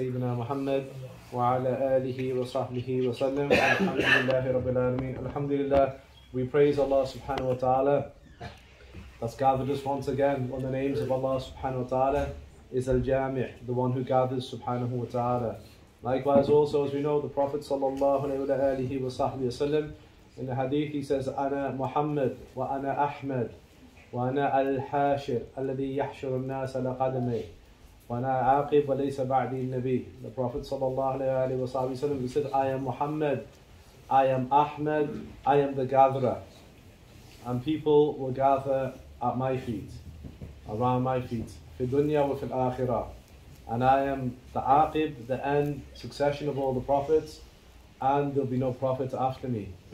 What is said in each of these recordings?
سيدنا محمد وعلى آله وصحبه وسلم الحمد لله رب العالمين Alhamdulillah we praise Allah subhanahu wa ta'ala that's gathered us once again one of the names of Allah subhanahu wa ta'ala is Al-Jami' the one who gathers subhanahu wa ta'ala likewise also as we know the Prophet sallallahu alayhi wa sahbihi wasallam in the hadith he says أنا محمد وأنا أحمد وأنا الحاشر الذي يحشر الناس على قدمي وأنا عاقب وليس بعدي النبي The Prophet sallallahu alayhi wa sallam he said I am Muhammad I am Ahmed I am the gatherer and people will gather at my feet around my feet في الدنيا وفي الآخرة and I am the aqib, the end, succession of all the prophets and there'll be no prophet after me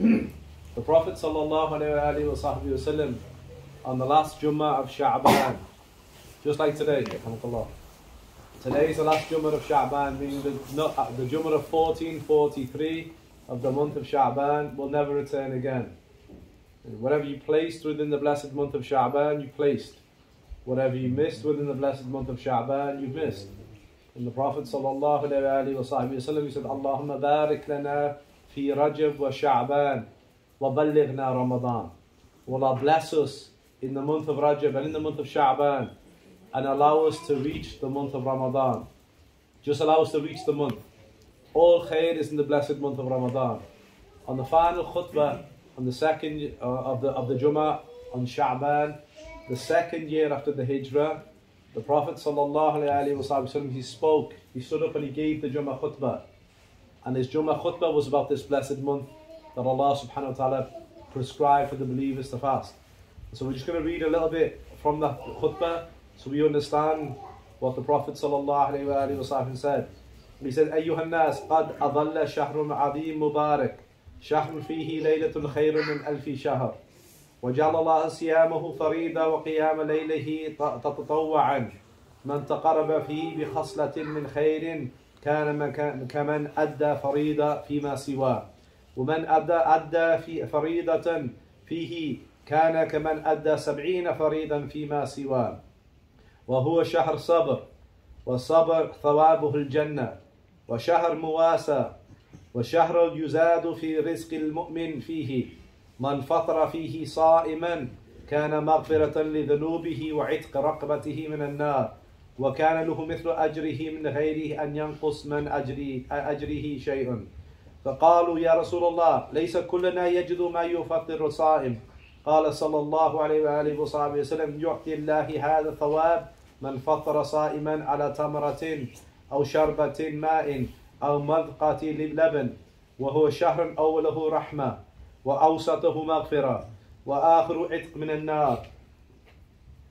the Prophet sallallahu alayhi wa sallam on the last Jummah of Sha'ban just like today alhamdulillah Today is the last Jummah of Sha'ban, meaning the, not, uh, the of 1443 of the month of Sha'ban will never return again. And whatever you placed within the blessed month of Sha'ban, you placed. Whatever you missed within the blessed month of Sha'ban, you missed. And the Prophet sallallahu he said, Allahumma barik lana fi Rajab wa Sha'ban wa ballighna Ramadan. Allah bless us in the month of Rajab and in the month of Sha'ban and allow us to reach the month of Ramadan. Just allow us to reach the month. All khair is in the blessed month of Ramadan. On the final khutbah, on the second uh, of the of the Jummah on Sha'ban, the second year after the Hijrah, the Prophet wasallam he spoke. He stood up and he gave the Jummah khutbah, and his Jummah khutbah was about this blessed month that Allah subhanahu wa taala prescribed for the believers to fast. So we're just going to read a little bit from the khutbah so we understand what the Prophet ﷺ said. He said, أيها الناس قد أظل شهر عظيم مبارك شهر فيه ليلة خير من ألف شهر وجعل الله صيامه فريضة وقيام ليله تطوعا من تقرب فيه بخصلة من خير كان كمن أدى فريضة فيما سواه ومن أدى أدى في فريضة فيه كان كمن أدى سبعين فريضا فيما سواه وهو شهر صبر والصبر ثوابه الجنة وشهر مواسى وشهر يزاد في رزق المؤمن فيه من فطر فيه صائما كان مغفرة لذنوبه وعتق رقبته من النار وكان له مثل أجره من غيره أن ينقص من أجره, أجره شيء. فقالوا يا رسول الله ليس كلنا يجد ما يفطر الصائم قال صلى الله عليه وآله وصحبه وسلم يعطي الله هذا الثواب من فطر صائما على تمرة أو شربة ماء أو مذقة لبن وهو شهر أوله رحمة وأوسطه مغفرة وآخر عتق من النار.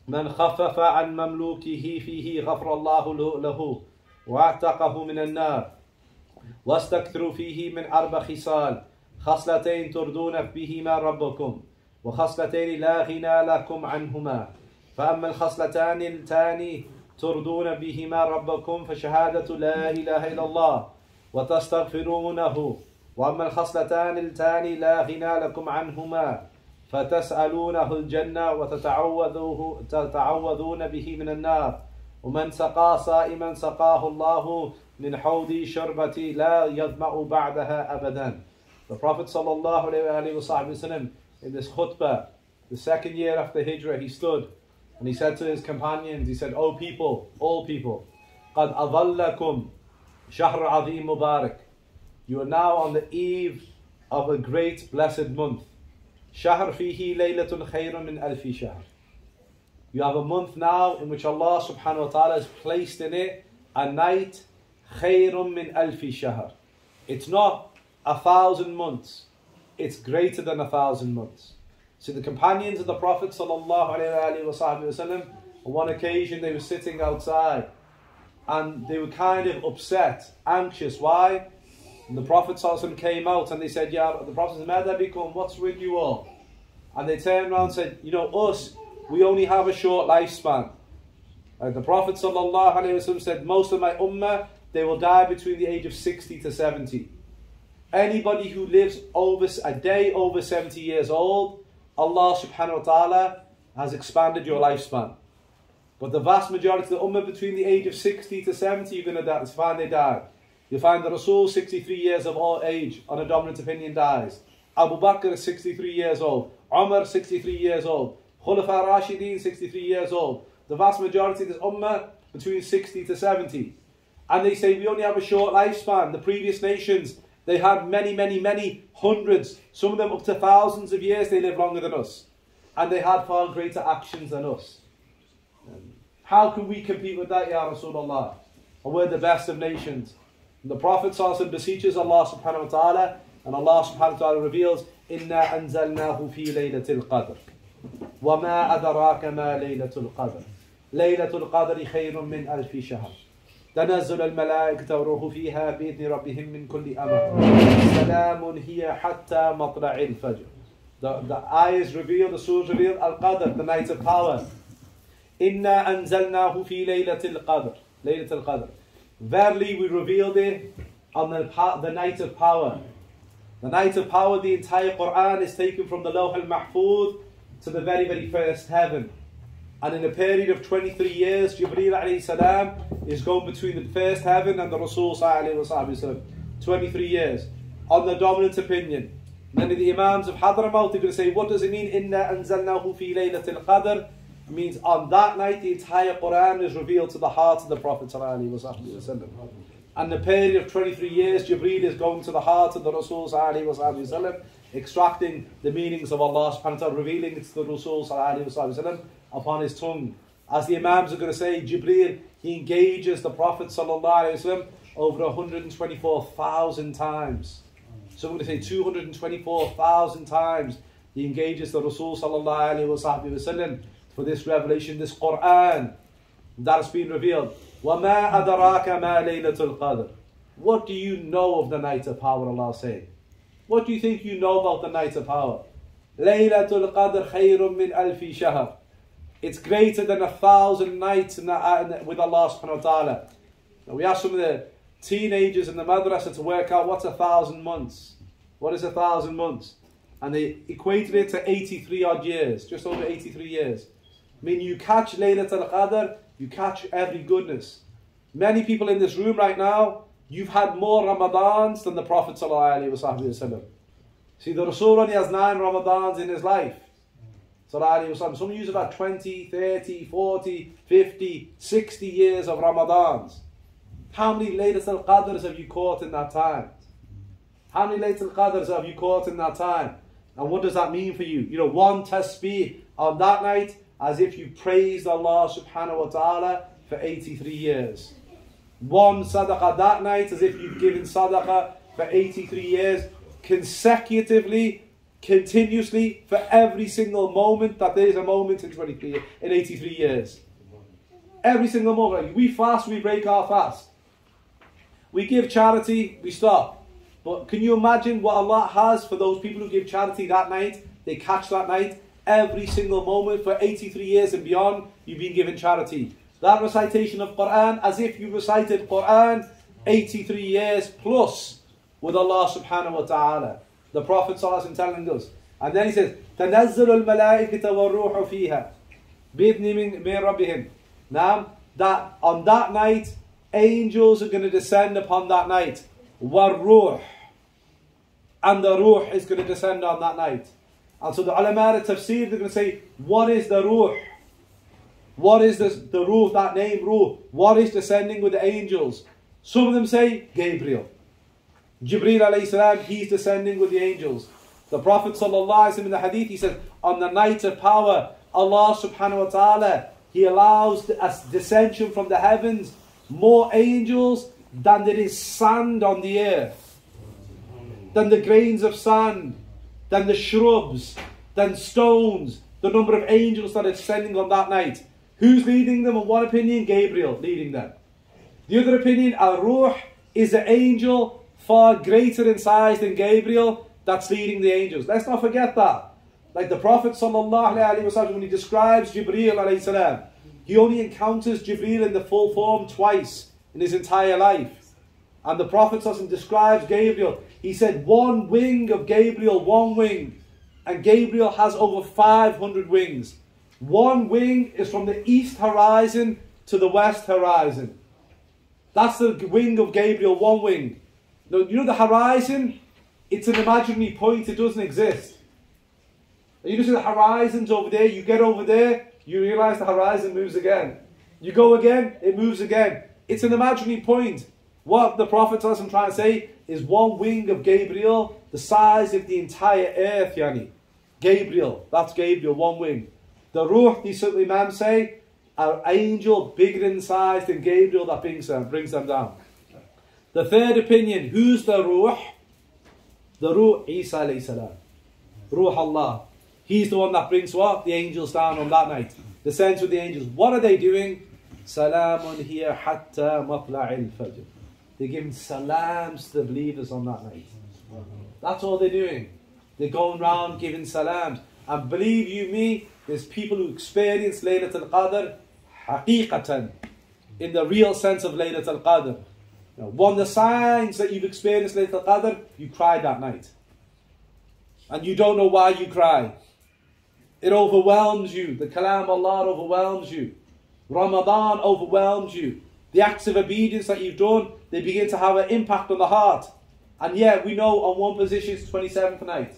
من خفف عن مملوكه فيه غفر الله له واعتقه من النار. واستكثروا فيه من أربع خصال. خصلتين تردون بهما ربكم وخصلتين لا غنى لكم عنهما. فأما الخصلتان التان تردون بهما ربكم فشهادة لا إله إلا الله وتستغفرونه. وأما الخصلتان التان لا غنى لكم عنهما فتسألونه الجنة وتتعوذوه تتعوذون به من النار. ومن سقى صائما سقاه الله من حوض شربة لا يظمأ بعدها أبدا. The Prophet sallallahu alayhi wa sallam in this khutbah, the second year after Hijrah, he stood And he said to his companions, he said, O people, all people, قَدْ أَظَلَّكُمْ شَهْرَ عَظِيمُ مُبَارَكٍ You are now on the eve of a great blessed month. شهر فيه ليلة خير من ألف شهر. You have a month now in which Allah subhanahu wa ta'ala has placed in it a night خير من ألف شهر. It's not a thousand months, it's greater than a thousand months. So the companions of the Prophet وسلم, on one occasion they were sitting outside and they were kind of upset, anxious. Why? And the Prophet وسلم, came out and they said, Yeah, the Prophet said, what's with you all? And they turned around and said, You know, us, we only have a short lifespan. And the Prophet وسلم, said, Most of my ummah, they will die between the age of 60 to 70. Anybody who lives over a day over 70 years old, Allah subhanahu wa ta'ala has expanded your lifespan. But the vast majority of the ummah between the age of 60 to 70, you're going to find they die. You find the Rasul, 63 years of old age, on a dominant opinion, dies. Abu Bakr is 63 years old. Umar, 63 years old. Khulafa Rashidin, 63 years old. The vast majority of this ummah between 60 to 70. And they say we only have a short lifespan. The previous nations, they had many, many, many hundreds, some of them up to thousands of years, they live longer than us. And they had far greater actions than us. How can we compete with that, Ya Rasulullah? And we're the best of nations. And the Prophet ﷺ beseeches Allah subhanahu wa ta'ala, and Allah subhanahu wa ta'ala reveals, إِنَّا أَنزَلْنَاهُ فِي لَيْلَةِ الْقَدْرِ وَمَا أَدَرَاكَ مَا لَيْلَةُ الْقَدْرِ لَيْلَةُ الْقَدْرِ خَيْرٌ مِّنْ أَلْفِ شَهْرٍ تنزل الملائكة والروح فيها بإذن ربهم من كل أمر سلام هي حتى مطلع الفجر The, the eyes reveal, the souls reveal Al-Qadr, the night of power. إِنَّا أَنزَلْنَاهُ فِي لَيْلَةِ الْقَدْرِ لَيْلَةِ الْقَدْر Verily we revealed it on the, the night of power. The night of power, the entire Quran is taken from the Lawh al-Mahfuz to the very, very first heaven. And in a period of 23 years, Jibreel alayhi salam is going between the first heaven and the Rasul sallallahu 23 years. On the dominant opinion. Then the Imams of Hadramaut are going to say, what does it mean? Inna anzalnahu fi laylatil qadr. Means on that night the entire Quran is revealed to the heart of the Prophet sallallahu and the period of 23 years, Jibreel is going to the heart of the Rasul sallallahu extracting the meanings of Allah subhanahu wa ta'ala, revealing it to the Rasul sallallahu upon his tongue. As the Imams are going to say, Jibreel, he engages the Prophet sallallahu over 124,000 times. So I'm going to say 224,000 times he engages the Rasul sallallahu for this revelation, this Quran that has been revealed. وَمَا أَدَرَاكَ مَا لَيْلَةُ الْقَدْرِ What do you know of the night of power, Allah saying? What do you think you know about the night of power? لَيْلَةُ الْقَدْرِ خَيْرٌ مِّنْ أَلْفِ شَهَرٍ it's greater than a thousand nights in the, uh, with Allah subhanahu wa ta'ala. Now we asked some of the teenagers in the madrasa to work out what's a thousand months. What is a thousand months? And they equated it to 83 odd years, just over 83 years. I mean, you catch Laylat al-Qadr, you catch every goodness. Many people in this room right now, you've had more Ramadans than the Prophet ﷺ. See, the Rasul only has nine Ramadans in his life. Some use about 20, 30, 40, 50, 60 years of Ramadans. How many Laylat al-Qadrs have you caught in that time? How many Laylat al-Qadrs have you caught in that time? And what does that mean for you? You know, one tasbih on that night as if you praised Allah subhanahu wa ta'ala for 83 years. One sadaqah that night as if you've given sadaqah for 83 years consecutively, continuously, for every single moment that there is a moment in 23, in 83 years. Every single moment. We fast, we break our fast. We give charity, we stop. But can you imagine what Allah has for those people who give charity that night? They catch that night every single moment for 83 years and beyond, you've been given charity. That recitation of Quran, as if you recited Quran 83 years plus with Allah subhanahu wa ta'ala. The Prophet telling us. And then he says, تنزل الملائكة والروح فيها بإذن من ربهم. Now, that on that night, angels are going to descend upon that night. والروح. And the ruh is going to descend on that night. And so the ulama tafsir, they're going to say, what is the ruh? What is the, the ruh, that name ruh? What is descending with the angels? Some of them say Gabriel. Jibreel alayhi salam, he's descending with the angels. The Prophet sallallahu in the hadith, he says, on the night of power, Allah subhanahu wa ta'ala, he allows a descension from the heavens, more angels than there is sand on the earth, than the grains of sand than the shrubs, than stones, the number of angels that are descending on that night. Who's leading them? In one opinion, Gabriel leading them. The other opinion, Al Ruh, is an angel far greater in size than Gabriel that's leading the angels. Let's not forget that. Like the Prophet wasallam, when he describes Jibreel salam, he only encounters Jibreel in the full form twice in his entire life. And the Prophet describes Gabriel. He said, one wing of Gabriel, one wing. And Gabriel has over 500 wings. One wing is from the east horizon to the west horizon. That's the wing of Gabriel, one wing. Now, you know the horizon? It's an imaginary point, it doesn't exist. You just see the horizon's over there, you get over there, you realize the horizon moves again. You go again, it moves again. It's an imaginary point. What the Prophet I'm trying to say is one wing of Gabriel, the size of the entire earth, Yani. Gabriel, that's Gabriel, one wing. The Ruh, these Imam say, an angel bigger in size than Gabriel that brings them, brings them down. The third opinion, who's the Ruh? The Ruh, Isa alayhi salam. Ruh Allah. He's the one that brings what? The angels down on that night. Descends with the angels. What are they doing? Salamun here hatta matla'il fajr. They're giving salams to the believers on that night. That's all they're doing. They're going around giving salams. And believe you me, there's people who experience Laylatul Qadr haqiqatan, in the real sense of Laylatul Qadr. One of the signs that you've experienced Laylatul Qadr, you cried that night. And you don't know why you cry. It overwhelms you. The Kalam Allah overwhelms you. Ramadan overwhelms you. The acts of obedience that you've done, they begin to have an impact on the heart. And yet, we know on one position it's 27th night.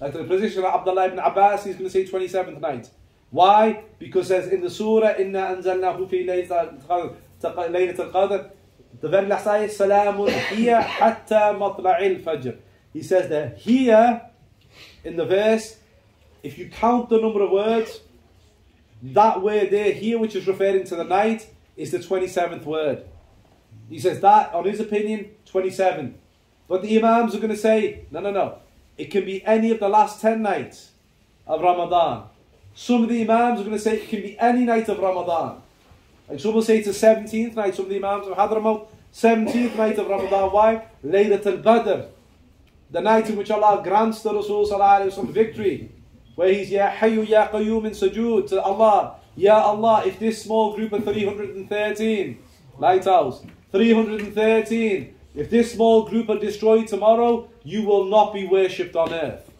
Like the position of Abdullah ibn Abbas, he's going to say 27th night. Why? Because as in the surah, Inna anzalnahu fi al-qadr, the very last ayah, Salamun hiya hatta matla'il fajr. He says that here, in the verse, if you count the number of words, that word there, here, which is referring to the night, is the 27th word. He says that, on his opinion, 27. But the Imams are going to say, no, no, no. It can be any of the last 10 nights of Ramadan. Some of the Imams are going to say it can be any night of Ramadan. Like some will say it's the 17th night, some of the Imams of Hadramaut, 17th night of Ramadan. Why? Laylat al-Badr. The night in which Allah grants the Rasul some victory. Where he's Ya Hayyu Ya Qayyum in sujood to Allah. Ya Allah, if this small group of 313, lighthouse, 313, if this small group are destroyed tomorrow, you will not be worshipped on earth.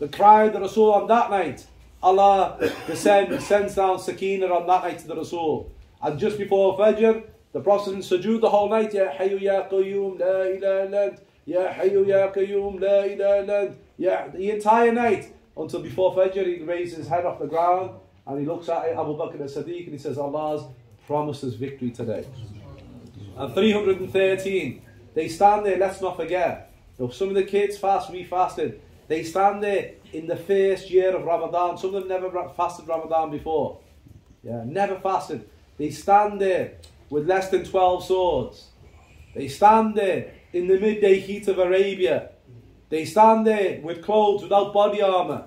The cry of the Rasul on that night, Allah descends, sends down Sakina on that night to the Rasul. And just before Fajr, the Prophet in sujood the whole night, Ya Hayyu Ya Qayyum, La ilaha illant, Ya Hayyu Ya Qayyum, La ilaha illant, Ya, the entire night, until before Fajr, he raises his head off the ground, and he looks at Abu Bakr as-Siddiq, and he says, Allah's promised victory today. And 313, they stand there, let's not forget. Some of the kids fast, we fasted. They stand there in the first year of Ramadan. Some of them never fasted Ramadan before. Yeah, never fasted. They stand there with less than 12 swords. They stand there in the midday heat of Arabia. They stand there with clothes without body armour.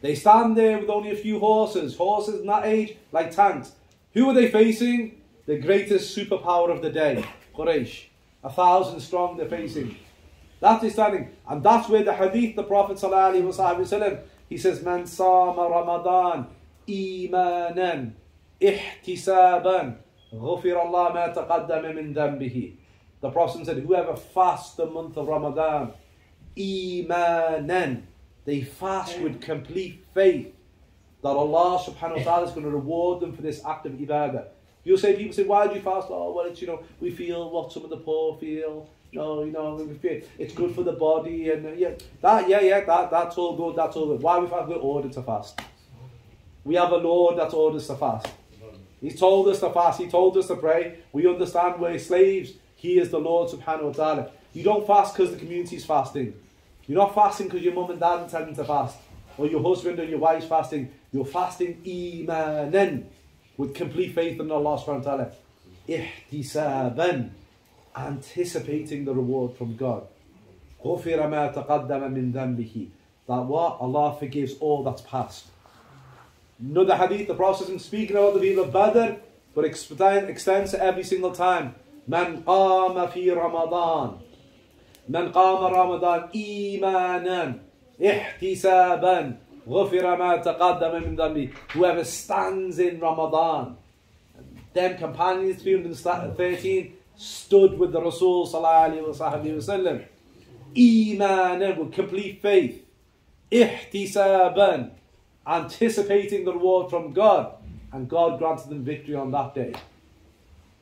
They stand there with only a few horses. Horses in that age, like tanks. Who are they facing? the greatest superpower of the day, Quraysh. A thousand strong they're facing. That is standing. And that's where the hadith, the Prophet ﷺ, he says, Man sama Ramadan imanan ihtisaban غفر الله ما تقدم من ذنبه. The Prophet said, whoever fasts the month of Ramadan imanan, they fast with complete faith that Allah subhanahu wa ta'ala is going to reward them for this act of ibadah. You'll say people say, why do you fast? Oh, well, it's you know we feel what some of the poor feel. No, you know it's good for the body and uh, yeah, that yeah yeah that that's all good. That's all good. Why we've We're ordered to fast. We have a Lord that's ordered us to fast. He told us to fast. He told us to pray. We understand we're slaves. He is the Lord subhanahu wa ta'ala. You don't fast because the community is fasting. You're not fasting because your mum and dad are intend to fast. Or your husband and your wife's fasting. You're fasting imanen with complete faith in Allah subhanahu wa ta'ala anticipating the reward from God. That what? Allah forgives all that's past. Another hadith, the Prophet is speaking about the people of Badr, but extends to every single time. Man qama fi Ramadan. Man qama Ramadan imanan, ihtisaban, ghufira ma taqaddama min dhanbi. Whoever stands in Ramadan. Them companions, 313, stood with the Rasul sallallahu alaihi wasallam imanan with complete faith ihtisaban anticipating the reward from God, and God granted them victory on that day.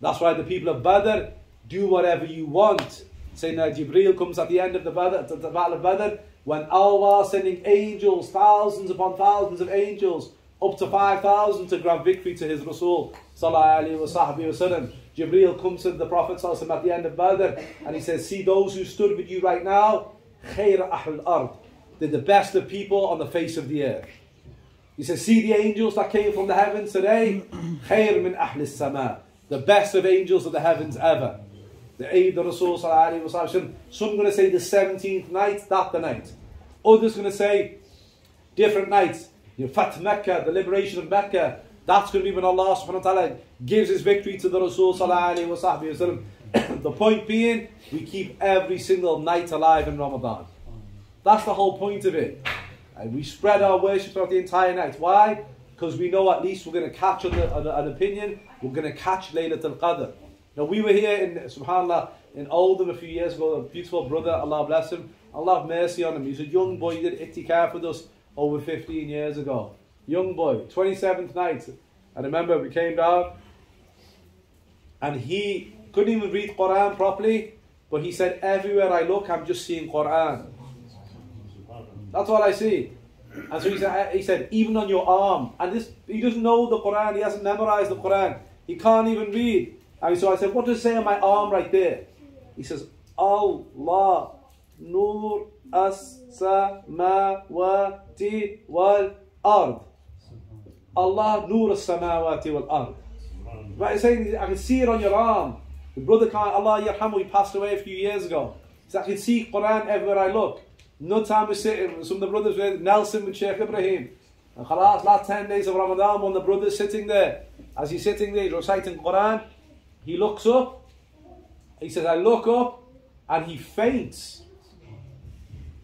That's why the people of Badr do whatever you want. Sayyidina Jibreel comes at the end of the, Badr, the Battle of Badr when Allah sending angels, thousands upon thousands of angels, up to 5,000 to grant victory to his Rasul. Wasallam. Jibreel comes to the Prophet at the end of Badr and he says, See those who stood with you right now, khayr ahl ard. They're the best of people on the face of the earth. He says, See the angels that came from the heavens today, khayr min ahl sama. The best of angels of the heavens ever. The Eid of Rasul. Some going to say the 17th night, that the night. Others going to say different nights. You know, Fat Mecca, the liberation of Mecca, that's going to be when Allah subhanahu wa ta'ala gives his victory to the Rasul sallallahu alayhi wa The point being, we keep every single night alive in Ramadan. That's the whole point of it. And we spread our worship throughout the entire night. Why? Because we know at least we're going to catch an, an, an opinion, we're going to catch Laylatul Qadr. Now we were here in, subhanAllah, in Oldham a few years ago, a beautiful brother, Allah bless him, Allah have mercy on him. He's a young boy, he did itikaf with us over 15 years ago. Young boy, 27th night. I remember we came down and he couldn't even read Quran properly, but he said, Everywhere I look, I'm just seeing Quran. That's all I see. And so he said, he said, even on your arm. And this, he doesn't know the Quran, he hasn't memorized the Quran, he can't even read. And so I said, What does it say on my arm right there? He says, Allah, Nur as-samawati wal-ard. Allah nur as-samawati wal-ard. Right, he's saying, I can see it on your arm. The brother can't, Allah yarhamu, he passed away a few years ago. Said, I can see Quran everywhere I look. No time is sitting, some of the brothers with Nelson with Sheikh Ibrahim. And khalas, last 10 days of Ramadan, when the brother's sitting there, as he's sitting there, he's reciting Quran, he looks up, he says, I look up, and he faints.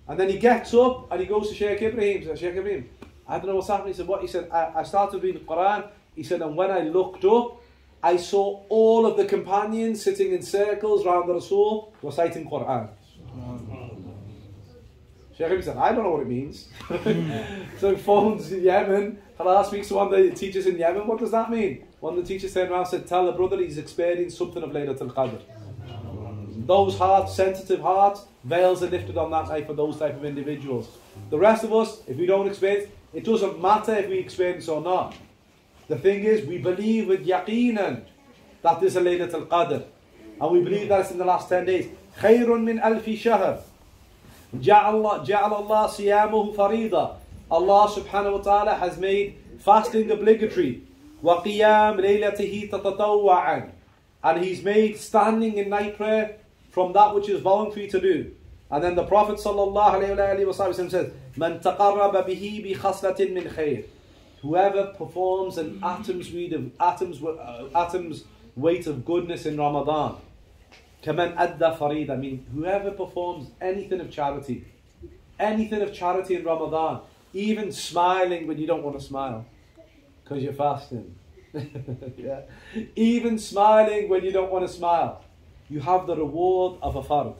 And then he gets up and he goes to Sheikh Ibrahim. Says, Sheikh Ibrahim, I don't know what's happening. He said, What? He said, I, I started reading the Quran. He said, And when I looked up, I saw all of the companions sitting in circles around the Rasul reciting Quran. Sheikh said, I don't know what it means. so phones in Yemen. Khalas speaks to one of the teachers in Yemen. What does that mean? One of the teachers turned around and said, Tell the brother he's experienced something of Laylatul Qadr. Those hearts, sensitive hearts, veils are lifted on that night for those type of individuals. The rest of us, if we don't experience, it doesn't matter if we experience or not. The thing is, we believe with yaqeenan that there's a Laylatul Qadr. And we believe that it's in the last 10 days. خير من ألف شهر جعل جعل الله صيامه فريضة Allah subhanahu wa ta'ala has made fasting obligatory وقيام ليلته تتطوعا and he's made standing in night prayer from that which is voluntary to do. and then the Prophet ﷺ says, "Man taqarraba bihi bi min khair." Whoever performs an atom's weight of atoms, uh, atoms weight of goodness in Ramadan, kaman adda farid. I mean, whoever performs anything of charity, anything of charity in Ramadan, even smiling when you don't want to smile, because you're fasting. yeah. Even smiling when you don't want to smile you have the reward of a fard.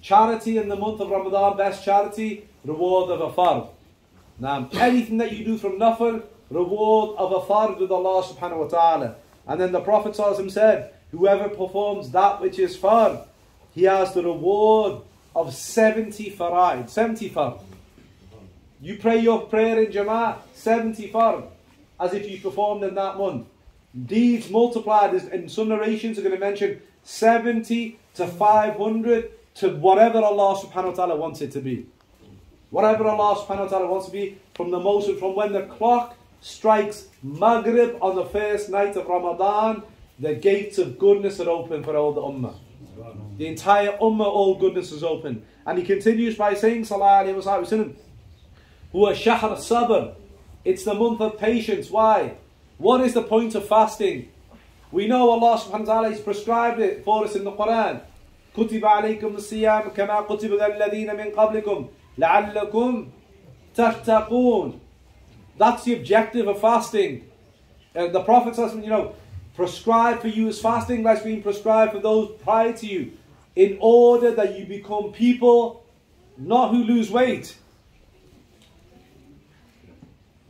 Charity in the month of Ramadan, best charity, reward of a fard. Now, anything that you do from nafil, reward of a fard with Allah subhanahu wa ta'ala. And then the Prophet said, whoever performs that which is fard, he has the reward of 70 faraid, 70 fard. You pray your prayer in Jama'ah, 70 fard, as if you performed in that month. Deeds multiplied, in some narrations are going to mention 70 to 500 to whatever Allah subhanahu wa ta'ala wants it to be. Whatever Allah subhanahu wa ta'ala wants to be from the most from when the clock strikes Maghrib on the first night of Ramadan, the gates of goodness are open for all the Ummah. The entire Ummah, all goodness is open. And he continues by saying, Sallallahu Alaihi Wasallam, Huwa shahr sabr. It's the month of patience. Why? What is the point of fasting? We know Allah subhanahu wa ta'ala has prescribed it for us in the Quran. كتب عليكم الصيام كما كتب الذين من قبلكم لعلكم تتقون. That's the objective of fasting. And the Prophet says, you know, prescribed for you is fasting that's been prescribed for those prior to you in order that you become people not who lose weight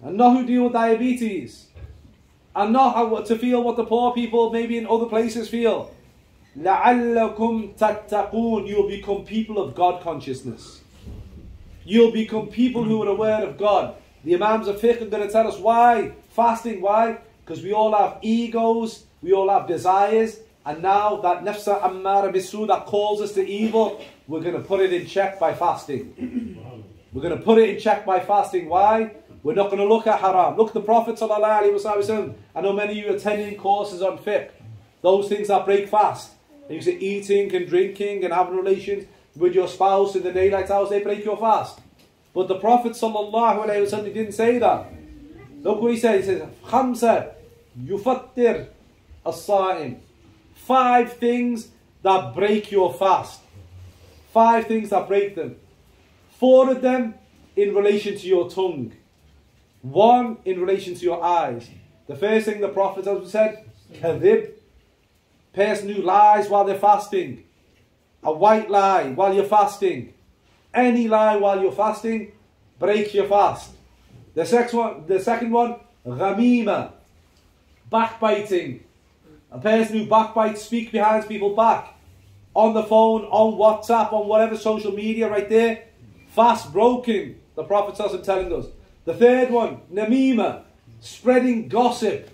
and not who deal with diabetes, and not how, to feel what the poor people maybe in other places feel. لَعَلَّكُمْ تَتَّقُونَ You'll become people of God consciousness. You'll become people who are aware of God. The Imams of Fiqh are going to tell us why. Fasting, why? Because we all have egos, we all have desires, and now that nafsa ammara bisu that calls us to evil, we're going to put it in check by fasting. We're going to put it in check by fasting. Why? We're not going to look at haram. Look, the Prophet ﷺ, I know many of you attending courses on fiqh. Those things that break fast. And you say eating and drinking and having relations with your spouse in the daylight hours, they break your fast. But the Prophet ﷺ didn't say that. Look what he said. He says, خمسة يفطر الصائم. Five things that break your fast. Five things that break them. Four of them in relation to your tongue. One in relation to your eyes. The first thing the Prophet said, kadhib, person who lies while they're fasting. A white lie while you're fasting. Any lie while you're fasting breaks your fast. The second one, the second one, ghamima, backbiting. A person who backbites, speak behind people's back. On the phone, on WhatsApp, on whatever social media right there. Fast broken, the Prophet telling us. The third one, namima, spreading gossip.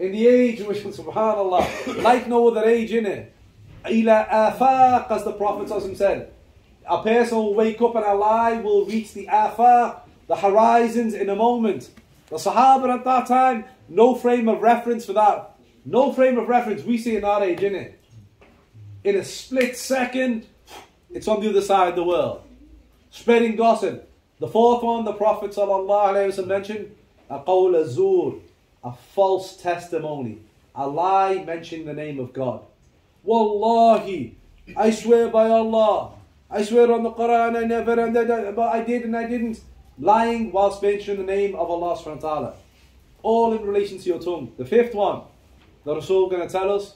In the age which, subhanAllah, like no other age in it. Ila afaq, as the Prophet said. A person will wake up and a lie will reach the afaq, the horizons in a moment. The Sahaba at that time, no frame of reference for that. No frame of reference we see in our age, in it. In a split second, it's on the other side of the world. Spreading gossip. The fourth one, the Prophet ﷺ mentioned, a qawl azur, a false testimony, a lie mentioning the name of God. Wallahi, I swear by Allah, I swear on the Quran, I never, and I, but I did and I didn't. Lying whilst mentioning the name of Allah subhanahu wa ta'ala. All in relation to your tongue. The fifth one, the Rasul going to tell us,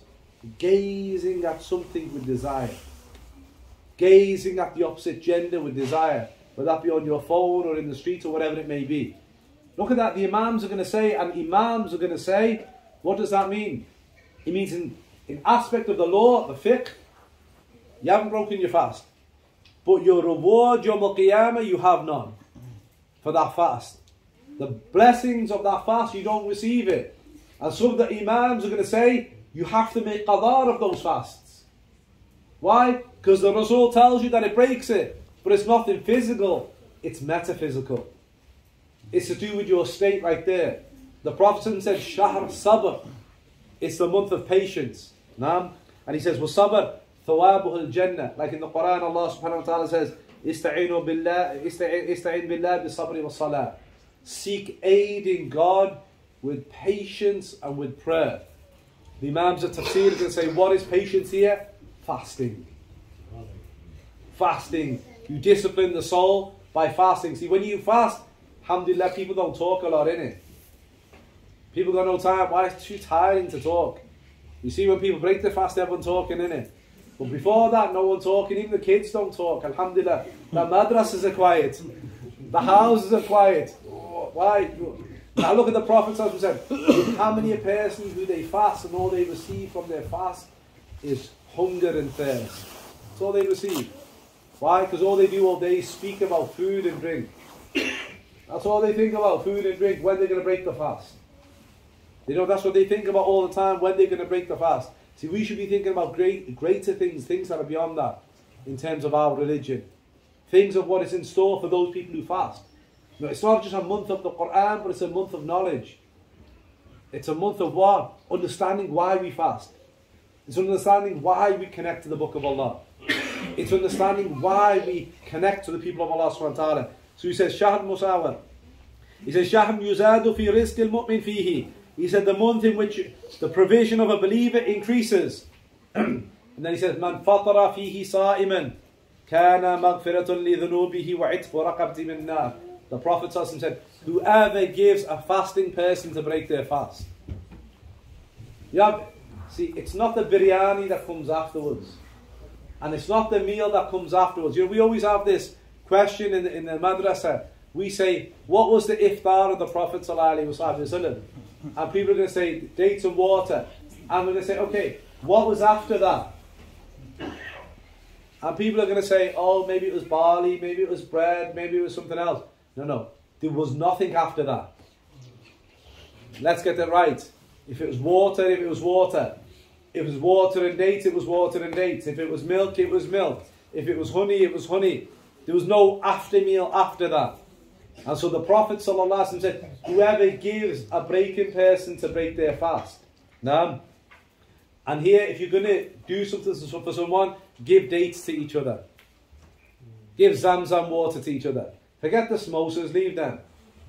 gazing at something with desire. Gazing at the opposite gender with desire whether that be on your phone or in the street or whatever it may be. Look at that, the Imams are going to say, and Imams are going to say, what does that mean? It means in, in aspect of the law, the fiqh, you haven't broken your fast. But your reward, your qiyamah, you have none for that fast. The blessings of that fast, you don't receive it. And some of the Imams are going to say, you have to make qada of those fasts. Why? Because the Rasul tells you that it breaks it. But it's nothing physical, it's metaphysical. It's to do with your state right there. The Prophet said, Shahr Sabr. It's the month of patience. Naam. And he says, Wasabr, thawabuh al Jannah. Like in the Quran, Allah subhanahu wa ta'ala says, Ista'inu billah, ista'in billah bi sabri wa salah. Seek aid in God with patience and with prayer. The Imams of Tafsir are going to say, what is patience here? Fasting. Fasting. You discipline the soul by fasting. See, when you fast, alhamdulillah, people don't talk a lot in it. People got no time. Why? It's too tiring to talk. You see, when people break the fast, everyone talking in it. But before that, no one talking. Even the kids don't talk. Alhamdulillah. The madrasas are quiet. The houses are quiet. Why? Now look at the Prophet said, how many a person who they fast and all they receive from their fast is hunger and thirst. That's all they receive. Why? Because all they do all day is speak about food and drink. That's all they think about, food and drink, when they're going to break the fast. You know, that's what they think about all the time, when they're going to break the fast. See, we should be thinking about great, greater things, things that are beyond that, in terms of our religion. Things of what is in store for those people who fast. Know, it's not just a month of the Quran, but it's a month of knowledge. It's a month of what? Understanding why we fast. It's understanding why we connect to the Book of Allah. It's understanding why we connect to the people of Allah subhanahu wa ta'ala. So he says, Shahr Musawar. He says, Shahr yuzadu fi rizq al-mu'min fihi. He said, the month in which the provision of a believer increases. and then he says, Man fatara fihi sa'iman. Kana maghfiratun li dhunubihi wa itfu raqabti min nar. The Prophet said, whoever gives a fasting person to break their fast. Yeah, see, it's not the biryani that comes afterwards. And it's not the meal that comes afterwards. You know, we always have this question in the, in the madrasa. we say, what was the iftar of the Prophet ﷺ? And people are going to say, dates and water. And we're going to say, okay, what was after that? And people are going to say, oh, maybe it was barley, maybe it was bread, maybe it was something else. No, no. There was nothing after that. Let's get it right. If it was water, if it was water. If it was water and dates, it was water and dates. If it was milk, it was milk. If it was honey, it was honey. There was no after meal after that. And so the Prophet ﷺ said, whoever gives a breaking person to break their fast. Now, and here, if you're going to do something for someone, give dates to each other. Give Zamzam water to each other. Forget the samosas, leave them.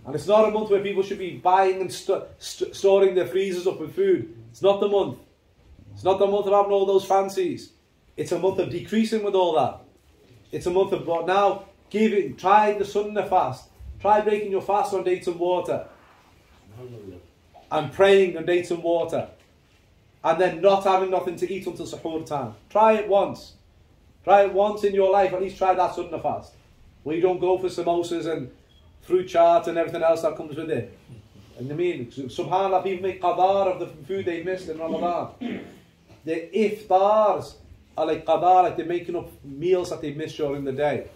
And it's not a month where people should be buying and st st storing their freezers up with food. It's not the month. It's not the month of having all those fancies. It's a month of decreasing with all that. It's a month of but now give it, Try the sunnah fast. Try breaking your fast on dates and water. And praying on dates and water. And then not having nothing to eat until suhoor time. Try it once. Try it once in your life. At least try that sunnah fast. Where you don't go for samosas and fruit chaat and everything else that comes with it. And I mean, subhanAllah, people make qada of the food they missed in Ramadan. The iftars like qada, like they're making up meals that they miss during the day.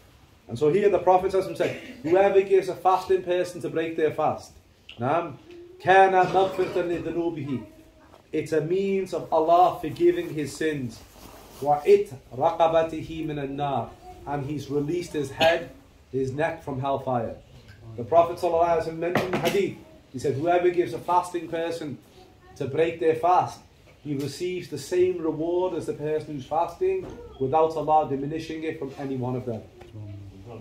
And so here the Prophet says himself, whoever gives a fasting person to break their fast, it's a means of Allah forgiving his sins. And he's released his head, his neck from hellfire. The Prophet ﷺ mentioned hadith. He said, whoever gives a fasting person to break their fast, he receives the same reward as the person who's fasting without Allah diminishing it from any one of them.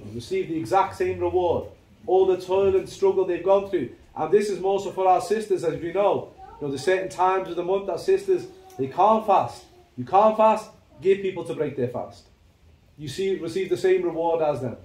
He receive the exact same reward. All the toil and struggle they've gone through. And this is more so for our sisters, as we know. You know, there's certain times of the month that sisters, they can't fast. You can't fast, give people to break their fast. You see, receive the same reward as them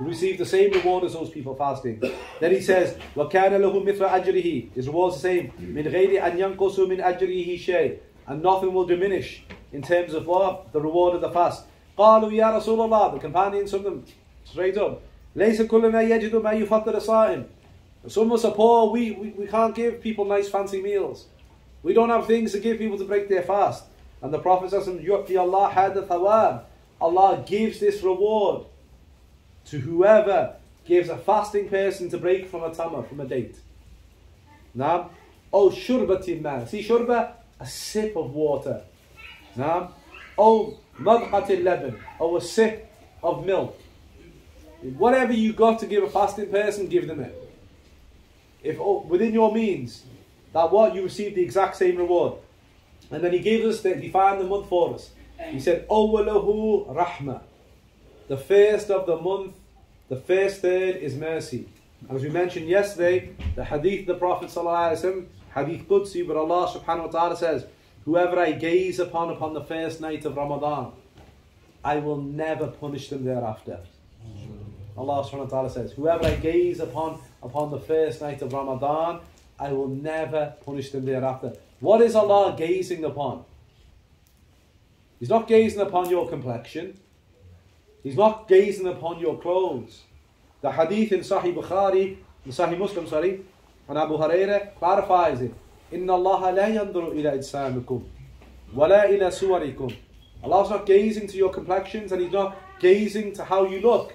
You receive the same reward as those people fasting. Then he says, وَكَانَ لَهُ مِثْلَ أَجْرِهِ His reward is the same. مِنْ غَيْرِ أَنْ يَنْقُصُ مِنْ أَجْرِهِ شَيْءٍ And nothing will diminish in terms of what? The reward of the fast. قالوا يا رسول الله The companions of them straight up. ليس كلنا يجد ما يفطر الصائم some of us are poor, we, we, we can't give people nice fancy meals. We don't have things to give people to break their fast. And the Prophet says, Allah had the thawab. Allah gives this reward to whoever gives a fasting person to break from a tamar, from a date. Now, oh shurbatin man. See shurba? A sip of water. Now, oh madqatil leban. Oh a sip of milk. Whatever you got to give a fasting person, give them it if oh, within your means, that what you receive the exact same reward. And then he gave us that he defined the month for us. He said, Awwalahu rahma. The first of the month, the first third is mercy. As we mentioned yesterday, the hadith the Prophet ﷺ, hadith Qudsi, where Allah subhanahu wa ta'ala says, Whoever I gaze upon upon the first night of Ramadan, I will never punish them thereafter. Allah subhanahu wa ta'ala says, Whoever I gaze upon upon the first night of Ramadan, I will never punish them thereafter. What is Allah gazing upon? He's not gazing upon your complexion. He's not gazing upon your clothes. The hadith in Sahih Bukhari, in Sahih Muslim, sorry, on Abu Hurairah clarifies it. إن الله لا ينظر إلى أجسامكم ولا إلى صوركم. Allah's not gazing to your complexions and He's not gazing to how you look.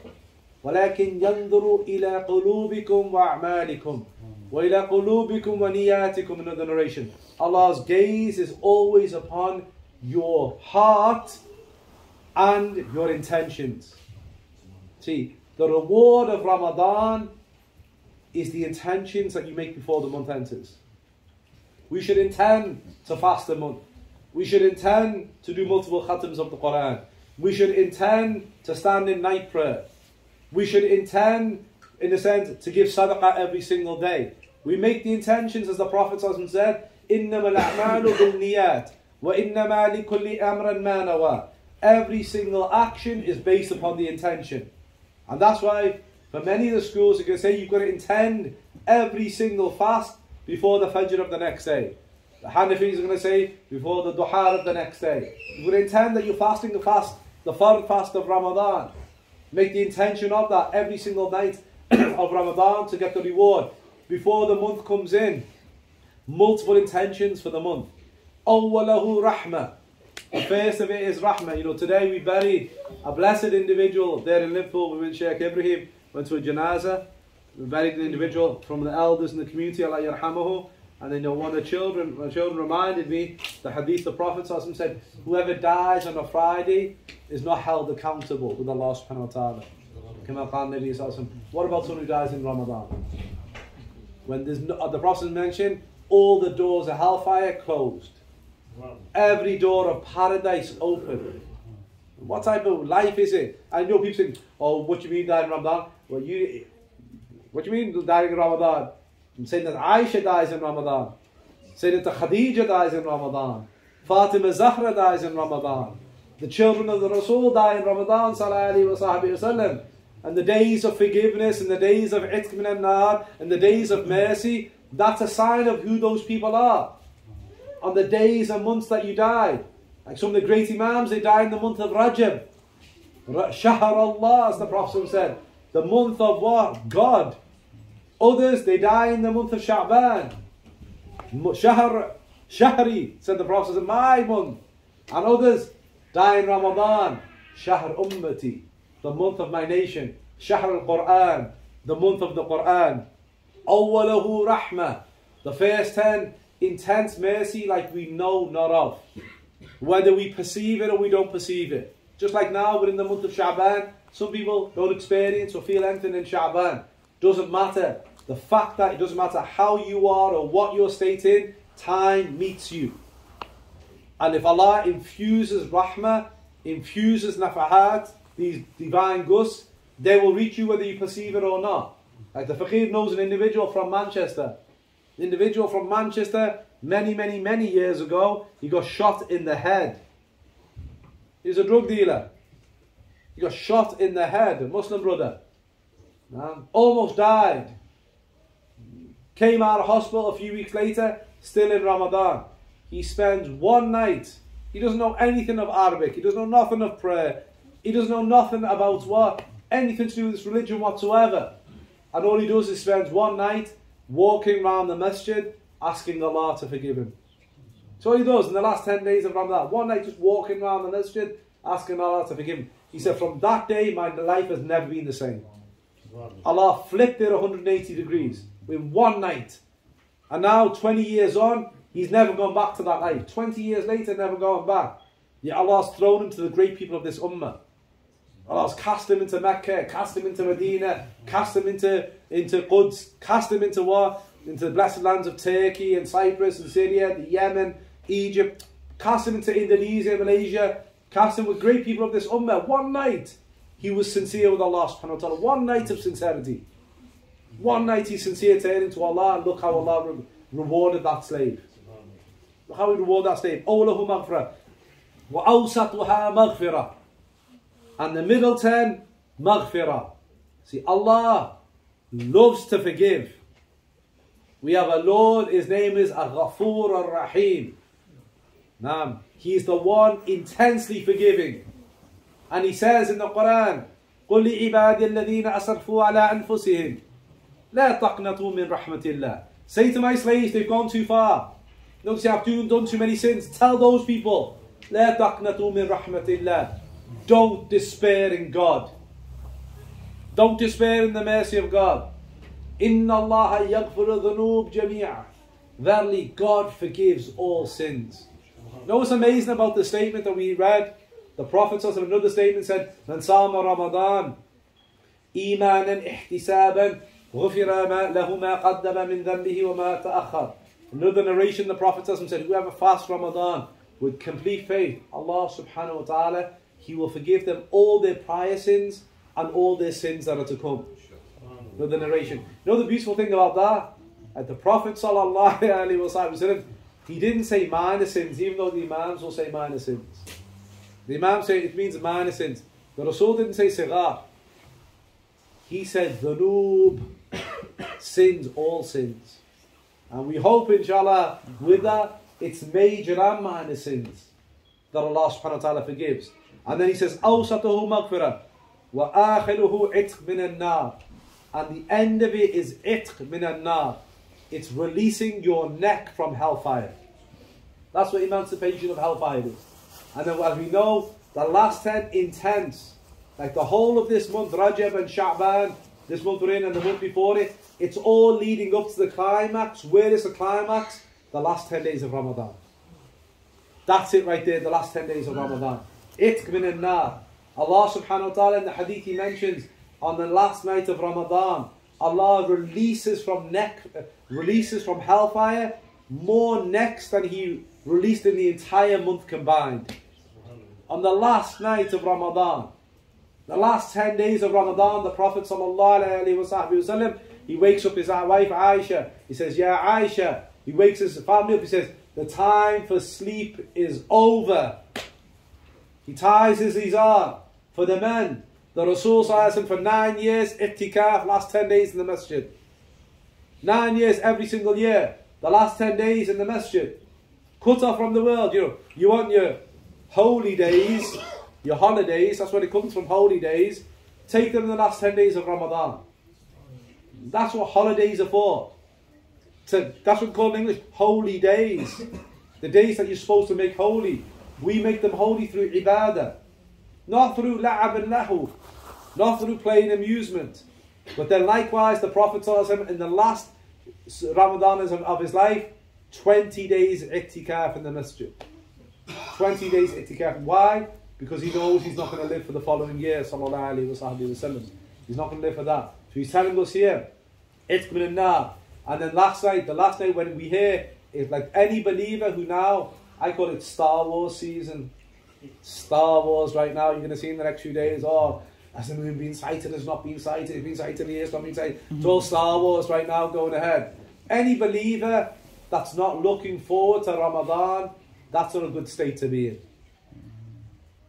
ولكن ينظر إلى قلوبكم وأعمالكم وإلى قلوبكم ونياتكم in another narration Allah's gaze is always upon your heart and your intentions see the reward of Ramadan is the intentions that you make before the month enters we should intend to fast a month we should intend to do multiple khatams of the Quran we should intend to stand in night prayer we should intend, in a sense, to give sadaqah every single day. We make the intentions, as the Prophet said, إِنَّمَا الْأَعْمَالُ بِالنِّيَّاتِ وَإِنَّمَا لِكُلِّ أَمْرٍ مَا نَوَى Every single action is based upon the intention. And that's why, for many of the schools, you can say you've got to intend every single fast before the Fajr of the next day. The Hanafis are going to say before the Duha of the next day. You would intend that you're fasting the fast, the third fast of Ramadan. Make the intention of that every single night, of Ramadan to get the reward before the month comes in. Multiple intentions for the month. Awwalahu rahmah. The first of it is rahmah. You know, today we buried a blessed individual there in Liverpool. We went Sheikh Ibrahim, went to a janazah. We buried the individual from the elders in the community, Allah yarhamahu. And then you know, one of the children, the children reminded me the hadith the Prophet said, whoever dies on a Friday is not held accountable with Allah subhanahu wa ta'ala. What about someone who dies in Ramadan? When there's no, the Prophet mentioned all the doors of hellfire closed. Every door of paradise open. What type of life is it? I know people think, oh, what do you mean dying in Ramadan? Well, you, what do you mean dying in Ramadan? I'm saying that Aisha dies in Ramadan. Saying that Khadija dies in Ramadan. Fatima Zahra dies in Ramadan. The children of the Rasul die in Ramadan, sallallahu And the days of forgiveness and the days of itq min and the days of mercy, that's a sign of who those people are. On the days and months that you die. Like some of the great Imams, they die in the month of Rajab. Shahr Allah, as the Prophet said. The month of what? God. Others, they die in the month of Sha'ban. Shahr, Shahri, said the Prophet, my month. And others die in Ramadan. Shahar Ummati, the month of my nation. Shahar al-Quran, the month of the Quran. Awwalahu Rahmah, the first ten, intense mercy like we know not of. Whether we perceive it or we don't perceive it. Just like now, we're in the month of Sha'ban. Some people don't experience or feel anything in Sha'ban. Doesn't matter. The fact that it doesn't matter how you are or what you're stating, time meets you. And if Allah infuses rahmah, infuses nafahat, these divine gusts, they will reach you whether you perceive it or not. Like the fakir knows an individual from Manchester. Individual from Manchester, many, many, many years ago, he got shot in the head. He was a drug dealer. He got shot in the head, a Muslim brother. Man, almost died. Came out of hospital a few weeks later, still in Ramadan. He spends one night. He doesn't know anything of Arabic. He doesn't know nothing of prayer. He doesn't know nothing about what anything to do with this religion whatsoever. And all he does is spends one night walking around the masjid asking Allah to forgive him. So he does in the last 10 days of Ramadan. One night just walking around the masjid asking Allah to forgive him. He said, From that day, my life has never been the same. Allah flipped it 180 degrees in one night. And now, 20 years on, he's never gone back to that life. 20 years later, never going back. Yet Allah's thrown him to the great people of this ummah. Allah's cast him into Mecca, cast him into Medina, cast him into, into Quds, cast him into what? Into the blessed lands of Turkey and Cyprus and Syria, the Yemen, Egypt, cast him into Indonesia, Malaysia, cast him with great people of this ummah. One night, he was sincere with Allah subhanahu wa ta'ala. One night of sincerity. One night he's sincere turning to Allah and look how Allah re rewarded that slave. Look how he rewarded that slave. Maghfirah. Wa awsatuha maghfirah. And the middle ten, maghfirah. See, Allah loves to forgive. We have a Lord, his name is Al-Ghafur Ar-Rahim. Naam. He is the one intensely forgiving. And he says in the Quran, قل لعبادي الذين أسرفوا على أنفسهم لا تقنطوا من رحمة الله. Say to my slaves, they've gone too far. Notice you have done too many sins. Tell those people, لا تقنطوا من رحمة الله. Don't despair in God. Don't despair in the mercy of God. إن الله يغفر الذنوب جميعا. Verily, God forgives all sins. You know what's amazing about the statement that we read? The Prophet another statement said, من صام رمضان إيمانا احتسابا غفر ما له ما قدم من ذنبه وما تأخر. Another narration, the Prophet said, whoever fasts Ramadan with complete faith, Allah subhanahu wa ta'ala, He will forgive them all their prior sins and all their sins that are to come. With the narration. You know the beautiful thing about that? At the Prophet وسلم, he didn't say minor sins, even though the Imams will say minor sins. The Imam say it means minor sins. The Rasul didn't say sigar. He said dhunub sins, all sins. And we hope, inshallah, with that, it's major and minor sins that Allah subhanahu wa ta'ala forgives. And then he says, وَآخِرُهُ عِتْقْ مِنَ النَّارِ and the end of it is itq min nar. It's releasing your neck from hellfire. That's what emancipation of hellfire is. And then as we know, the last 10 intense. Like the whole of this month, Rajab and Sha'ban, this month we're in and the month before it, it's all leading up to the climax. Where is the climax? The last 10 days of Ramadan. That's it right there, the last 10 days of Ramadan. Itq min nar. Allah subhanahu wa ta'ala in the hadith he mentions on the last night of Ramadan, Allah releases from neck, releases from hellfire more necks than He released in the entire month combined. On the last night of Ramadan, the last 10 days of Ramadan, the Prophet وسلم, he wakes up his wife Aisha. He says, Yeah, Aisha. He wakes his family up. He says, The time for sleep is over. He ties his izar for the men. The Rasul for nine years, i'tikaf, last 10 days in the masjid. Nine years every single year. The last 10 days in the masjid. Cut off from the world. You know, you want your holy days, your holidays, that's where it comes from, holy days. Take them in the last 10 days of Ramadan. That's what holidays are for. So that's what we call in English holy days. The days that you're supposed to make holy. We make them holy through ibadah. Not through la'ab and lahu. Not through playing amusement. But then likewise, the Prophet him in the last Ramadan of his life, 20 days i'tikaf in the masjid. 20 days i'tikaf. Why? Because he knows he's not going to live for the following year, alayhi He's not going to live for that. So he's telling us here, it's going to And then last night, the last night when we hear, is like any believer who now, I call it Star Wars season. Star Wars right now, you're going to see in the next few days, oh, has the moon been sighted, has not been sighted, it's been sighted here, it's not been sighted. Mm-hmm. It's all Star Wars right now going ahead. Any believer that's not looking forward to Ramadan, that's not a good state to be in.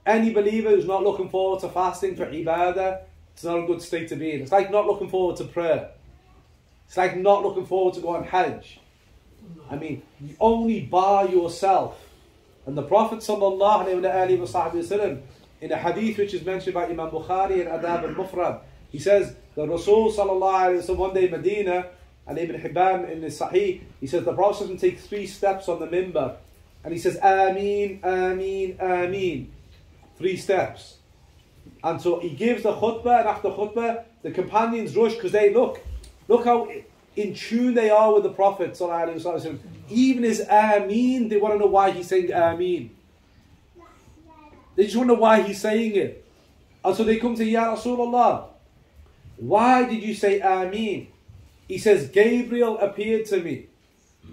Any believer who's not looking forward to fasting for ibadah, it's not a good state to be in. It's like not looking forward to prayer. It's like not looking forward to going Hajj. I mean, you only bar yourself. And the Prophet wa in a hadith which is mentioned by Imam Bukhari and Adab al-Mufrad, he says, the Rasul wa one day in Medina, and Ibn Hibban in the Sahih, he says the Prophet doesn't take three steps on the mimbar. And he says, Ameen, Ameen, Ameen. Three steps. And so he gives the khutbah, and after khutbah, the companions rush because they look, look how in tune they are with the Prophet. Even his Ameen, they want to know why he's saying Ameen. They just want to know why he's saying it. And so they come to Ya Rasulullah. Why did you say Ameen? He says, Gabriel appeared to me.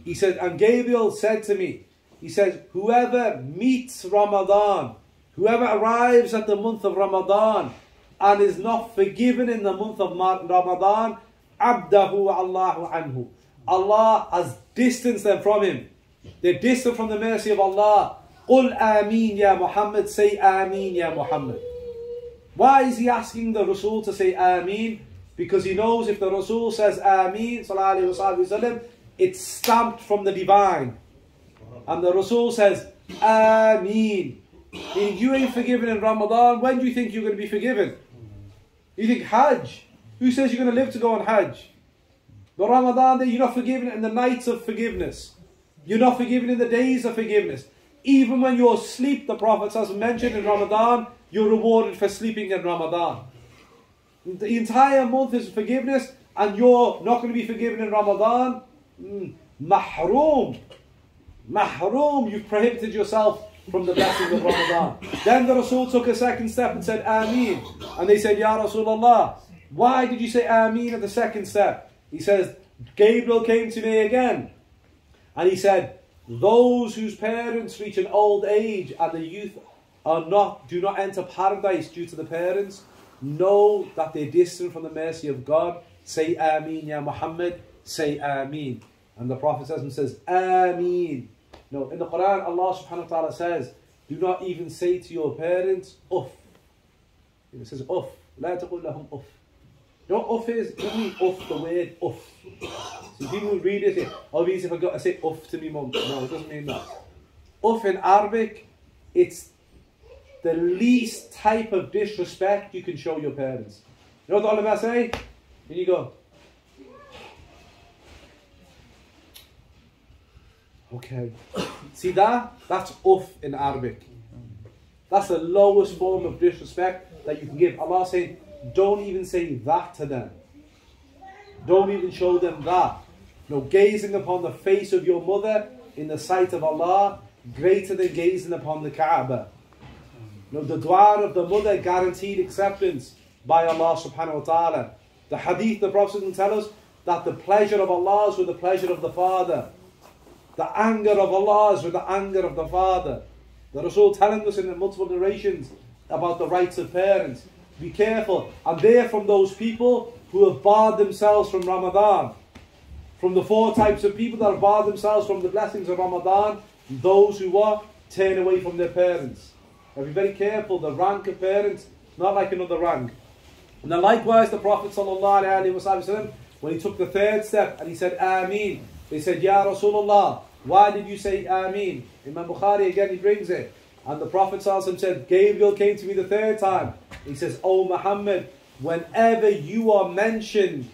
He said, and Gabriel said to me, he says, whoever meets Ramadan, whoever arrives at the month of Ramadan and is not forgiven in the month of Ramadan, abdahu Allahu anhu. Allah has distanced them from him. They're distant from the mercy of Allah. Qul ameen ya Muhammad. Say ameen ya Muhammad. Why is he asking the Rasul to say ameen? Because he knows if the Rasul says ameen, wasallam, it's stamped from the divine. And the Rasul says ameen. If you ain't forgiven in Ramadan, when do you think you're going to be forgiven? You think Hajj? Who says you're going to live to go on Hajj? The Ramadan you're not forgiven in the nights of forgiveness. You're not forgiven in the days of forgiveness. Even when you're asleep, the Prophet has mentioned in Ramadan, you're rewarded for sleeping in Ramadan. The entire month is forgiveness, and you're not going to be forgiven in Ramadan. Mm, mahroom. Mahroom. You've prohibited yourself from the blessing of Ramadan. then the Rasul took a second step and said, Ameen. And they said, Ya Rasulullah, why did you say Ameen at the second step? He says, Gabriel came to me again. And he said, Those whose parents reach an old age and the youth are not do not enter paradise due to the parents, know that they're distant from the mercy of God. Say Ameen, Ya Muhammad. Say Ameen. And the Prophet says, and says Ameen. No, in the Quran, Allah subhanahu wa ta'ala says, do not even say to your parents, uff. It says uff. لا تقول لهم uff. you know what uff is? Doesn't mean uff, the word off. So people read it, it means if I got to say off to me mum. No, it doesn't mean that. Off in Arabic, it's the least type of disrespect you can show your parents. You know what ulama say? And you go, okay. See that? That's off in Arabic. That's the lowest form of disrespect that you can give. Allah saying, don't even say that to them. Don't even show them that. No, gazing upon the face of your mother in the sight of Allah, greater than gazing upon the Kaaba. No, the dua of the mother guaranteed acceptance by Allah subhanahu wa ta'ala. The hadith, the Prophet will tell us that the pleasure of Allah is with the pleasure of the father. The anger of Allah is with the anger of the father. The Rasul telling us in the multiple narrations about the rights of parents. Be careful. And they're from those people who have barred themselves from Ramadan. From the four types of people that have barred themselves from the blessings of Ramadan, those who what? Turn away from their parents. Now be very careful, the rank of parents, not like another rank. And then likewise the Prophet وسلم, when he took the third step and he said Ameen, they said, Ya Rasulullah, why did you say Ameen? Imam Bukhari again he brings it. And the Prophet said, Gabriel came to me the third time. He says, Oh Muhammad, whenever you are mentioned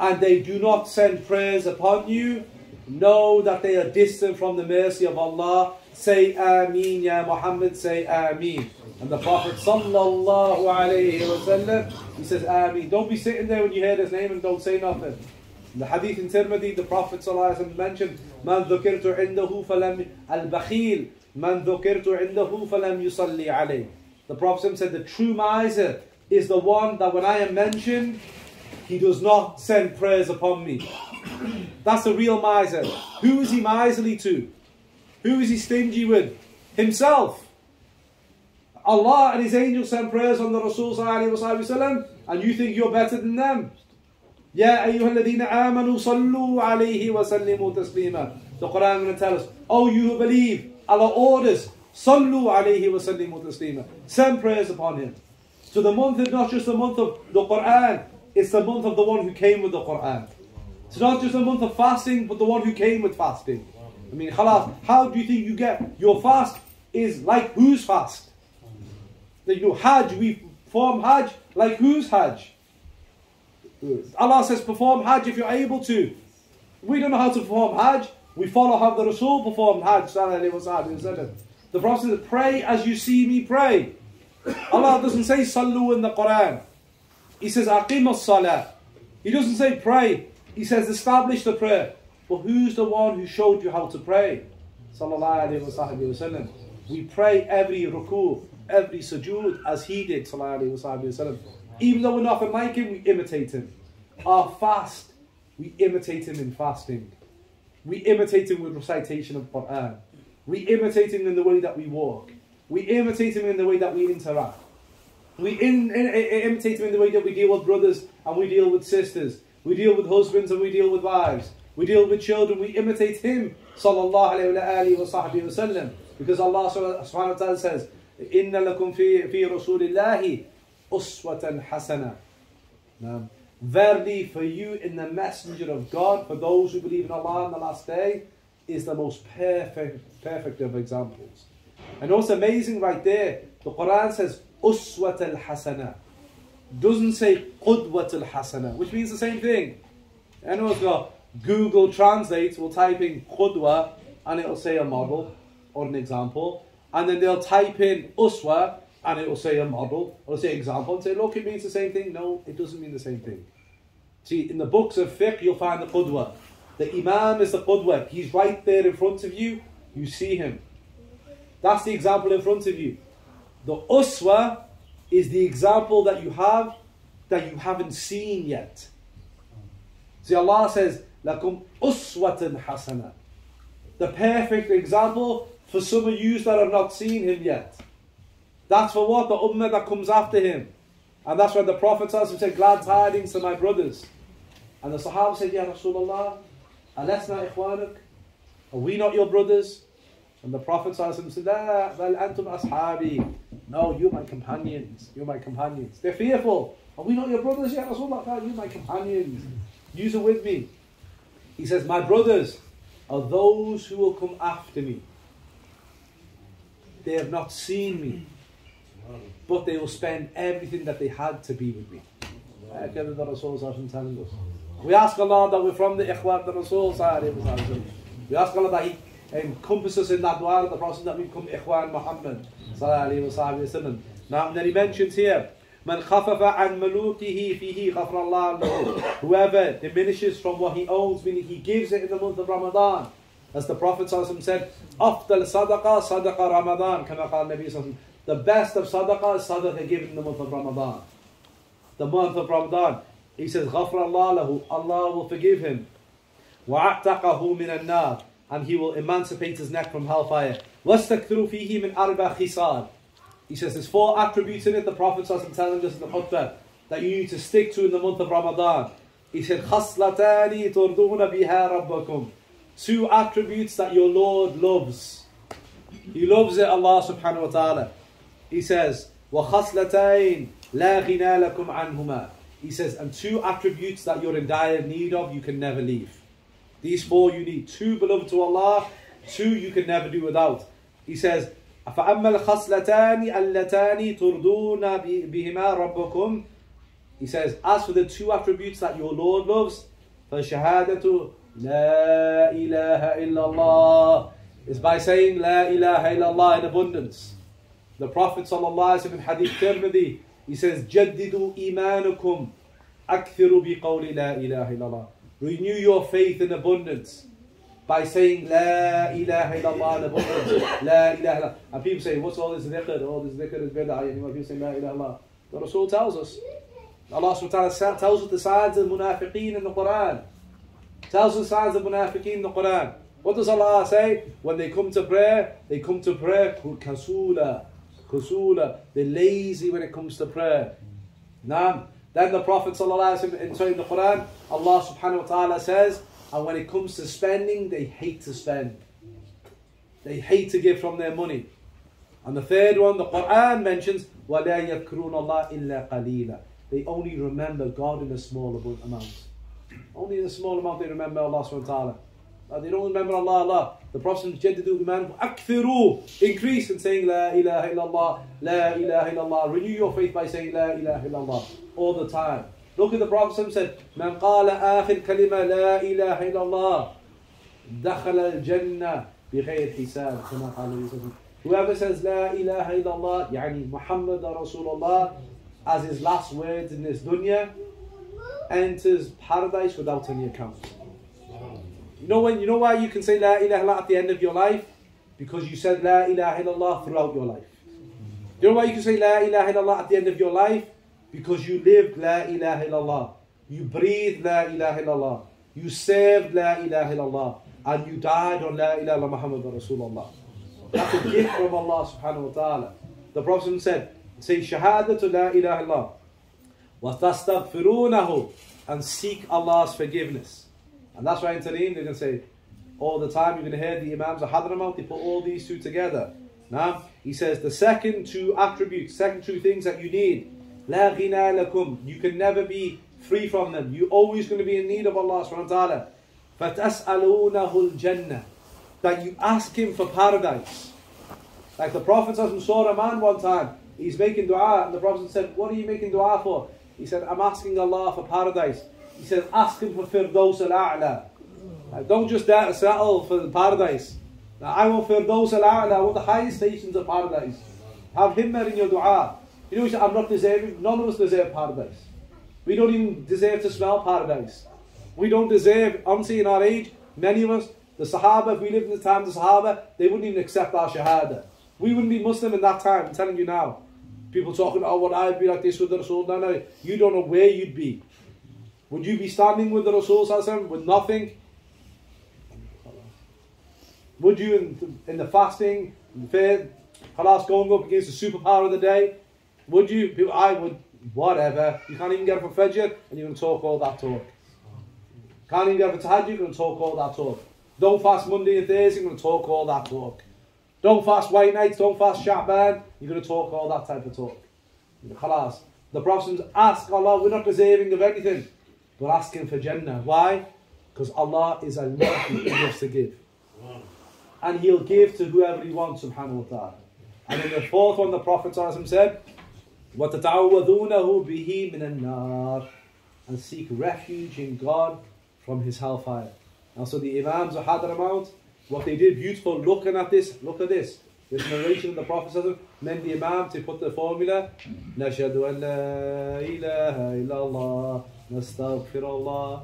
and they do not send prayers upon you, know that they are distant from the mercy of Allah. Say Ameen, Ya Muhammad, say Ameen. And the Prophet sallallahu alayhi wasallam, he says Ameen. Don't be sitting there when you hear his name and don't say nothing. In the hadith in Tirmidhi, the Prophet ﷺ mentioned, Man indahu falam al-bakhil, man dhukirtu indahu falam yusalli alayh. The Prophet said, the true miser is the one that when I am mentioned, he does not send prayers upon me. That's a real miser. Who is he miserly to? Who is he stingy with? Himself. Allah and His angels send prayers on the Rasul and you think you're better than them. يا أيها الذين آمنوا صلوا عليه وسلموا تسليما The Quran will tell us, Oh you who believe, Allah orders, Sallu alayhi wa sallimu taslima. Send prayers upon him. So the month is not just a month of the Quran, it's the month of the one who came with the Quran. It's not just a month of fasting, but the one who came with fasting. I mean, khalas, how do you think you get your fast is like whose fast? That you know, Hajj, we perform Hajj like whose Hajj? Uh, Allah says, perform Hajj if you're able to. We don't know how to perform Hajj. We follow how the Rasul performed Hajj. The Prophet says, pray as you see me pray. Allah doesn't say sallu in the Quran. He says aqim salah. He doesn't say pray. He says establish the prayer. But who's the one who showed you how to pray? Sallallahu alayhi wasallam. We pray every ruku, every sujood as he did. Sallallahu alayhi wasallam. Even though we're nothing like him, we imitate him. Our fast, we imitate him in fasting. We imitate him with recitation of Quran. We imitate him in the way that we walk. We imitate him in the way that we interact. We in, in, in, imitate him in the way that we deal with brothers and we deal with sisters. We deal with husbands and we deal with wives. We deal with children. We imitate him, sallallahu alayhi wa sallam. Because Allah subhanahu wa ta'ala says, إِنَّ لَكُمْ فِي, فِي رَسُولِ اللَّهِ أُسْوَةً حَسَنَةً now, Verily for you in the messenger of God, for those who believe in Allah on the last day, is the most perfect, perfect of examples. And what's amazing right there, the Quran says, Uswat al Hasana. Doesn't say Qudwat al Hasana, which means the same thing. Anyone's got Google Translate will type in Qudwa and it'll say a model or an example. And then they'll type in Uswa and it will say a model or say example and say, look, it means the same thing. No, it doesn't mean the same thing. See, in the books of fiqh, you'll find the qudwa. The imam is the qudwa. He's right there in front of you. You see him. That's the example in front of you. The uswa is the example that you have that you haven't seen yet. See, Allah says, lakum uswatan hasana. The perfect example for some of you that have not seen him yet. That's for what? The ummah that comes after him. And that's when the Prophet said, glad tidings to my brothers. And the Sahaba said, Ya Rasulullah, alasna ikhwanak? Are we not your brothers? And the Prophet said, La, antum ashabi. No, you're my companions. You're my companions. They're fearful. Are we not your brothers? Ya Rasulullah, no, you're my companions. Use it with me. He says, My brothers are those who will come after me. They have not seen me but they will spend everything that they had to be with me. Again, the Rasul telling us. We ask Allah that we're from the Ikhwan, the Rasul We ask Allah that He encompasses in that dua of the Prophet that we become Ikhwan Muhammad. Now, then He mentions here, من خفف عن ملوكه فيه غفر الله له. Whoever diminishes from what he owns, meaning he gives it in the month of Ramadan. As the Prophet said, أفضل صدقة صدقة رمضان كما قال النبي صلى الله عليه وسلم. The best of sadaqah is sadaqah given in the month of Ramadan. The month of Ramadan. He says, غفر الله له. Allah will forgive him. وَعَتَقَهُ مِنَ النَّارِ And he will emancipate his neck from hellfire. وَاسْتَكْثِرُوا فِيهِ مِنْ أَرْبَى خِصَالٍ He says there's four attributes in it. The Prophet is telling us in the khutbah that you need to stick to in the month of Ramadan. He said, خَصْلَتَانِ تُرْضُونَ بِهَا رَبَّكُمْ Two attributes that your Lord loves. He loves it, Allah subhanahu wa ta'ala. He says, وَخَصْلَتَيْن لَا غِنَى لَكُمْ عَنْهُمَا He says, and two attributes that you're in dire need of, you can never leave. These four you need. Two beloved to Allah, two you can never do without. He says, فَأَمَّا الْخَصْلَتَانِ اللَّتَانِ تُرْضُونَ بِهِمَا رَبَّكُمْ He says, as for the two attributes that your Lord loves, فَشَهَادَةُ لَا إِلَهَ إِلَّا اللَّهِ is by saying La ilaha illallah in abundance. The Prophet ﷺ in Hadith Tirmidhi, he says, جددوا إيمانكم أكثروا بقول لا إله إلا الله. Renew your faith in abundance by saying La ilaha illallah in abundance. La ilaha illallah. And people say, what's all this dhikr? All this dhikr is bid'ah. You know, people say La ilaha illallah. The Rasul tells us. Allah subhanahu wa ta'ala tells us the signs of munafiqeen in the Quran. Tells us the signs of munafiqeen in the Quran. What does Allah say? When they come to prayer, they come to prayer kasula. Kusula. They're lazy when it comes to prayer. Naam. Then the Prophet ﷺ in the Quran, Allah subhanahu wa ta'ala says, and when it comes to spending, they hate to spend. They hate to give from their money. And the third one, the Quran mentions, وَلَا يَذْكُرُونَ اللَّهِ إِلَّا قَلِيلًا They only remember God in a small amount. Only in a small amount they remember Allah subhanahu wa ta'ala. Uh, they don't remember Allah, Allah. The Prophet جددوا iman akfiru increase in saying La ilaha illallah, La ilaha illallah. Renew your faith by saying La ilaha illallah all the time. Look at the Prophet said, من قال آخر كلمة لا إله إلا الله دخل الجنة بغير حساب كما قال Whoever says La ilaha illallah, يعني Muhammad Rasulullah, as his last words in this dunya, enters paradise without any account. You know when you know why you can say La ilaha illallah at the end of your life? Because you said La ilaha illallah throughout your life. Do you know why you can say La ilaha illallah at the end of your life? Because you lived La ilaha illallah. You breathed La ilaha illallah. You served La ilaha illallah. And you died on La ilaha Muhammad Rasulullah. That's a gift from Allah subhanahu wa ta'ala. The Prophet said, say Shahada to La ilaha illallah. وَتَسْتَغْفِرُونَهُ And seek Allah's forgiveness. And that's why in Tareem they're going to say, all the time you're going to hear the Imams of Hadramaut, they put all these two together. Now, he says the second two attributes, second two things that you need, La ghina lakum, you can never be free from them. You're always going to be in need of Allah subhanahu wa ta'ala. فَتَسْأَلُونَهُ الْجَنَّةِ That you ask him for paradise. Like the Prophet saw a man one time, he's making dua, and the Prophet said, What are you making dua for? He said, I'm asking Allah for paradise. He says, ask him for Firdaus al-A'la. don't just settle for paradise. Now, I want Firdaus al-A'la, I want the highest stations of paradise. Have him there in your dua. You know, I'm not deserving, none of us deserve paradise. We don't even deserve to smell paradise. We don't deserve, honestly, in our age, many of us, the Sahaba, if we lived in the time of the Sahaba, they wouldn't even accept our Shahada. We wouldn't be Muslim in that time, I'm telling you now. People talking, oh, what I'd be like this with the Rasul. No, no, you don't know where you'd be. Would you be standing with the Rasul with nothing? Would you, in, in the fasting, in the faith, Khalas going up against the superpower of the day? Would you? I would, whatever. You can't even get up for Fajr and you're going to talk all that talk. Can't even get up for Tahajjud, you're going to talk all that talk. Don't fast Monday and Thursday, you're going to talk all that talk. Don't fast white nights, don't fast Sha'ban, you're going to talk all that type of talk. Khalas. The Prophet ask Allah, we're not deserving of anything. We're asking for Jannah. Why? Because Allah is a lot He loves to give. And He'll give to whoever He wants, subhanahu wa ta'ala. And in the fourth one, the Prophet said, bihi بِهِ مِنَ النَّارِ And seek refuge in God from His hellfire. Now, so the Imams of Hadramaut, what they did, beautiful, looking at this, look at this. This narration of the Prophet and then the Imam to put the formula, نشهد أن لا إله إلا الله نستغفر الله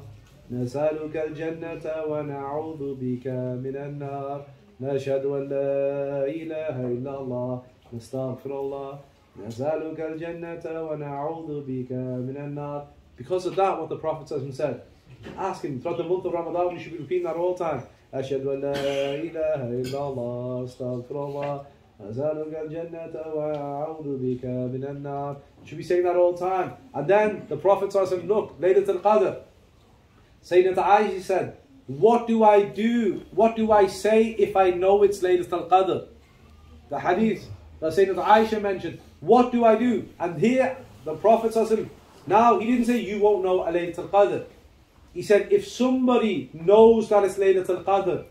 نسألك الجنة ونعوذ بك من النار نشهد أن لا إله إلا الله نستغفر الله نسألك الجنة ونعوذ بك من النار Because of that, what the Prophet said, ask him throughout the month of Ramadan, you should be repeating that all the time. أشهد أن لا إله إلا الله أستغفر الله أسألك الجنة وأعوذ بك من النار Should be saying that all the time. And then the Prophet said, look, Laylat al-Qadr. Sayyidina Aisha said, what do I do? What do I say if I know it's Laylat al-Qadr? The hadith that Sayyidina Aisha mentioned. What do I do? And here, the Prophet said, now he didn't say you won't know Laylat al-Qadr. He said, if somebody knows that it's Laylat al-Qadr,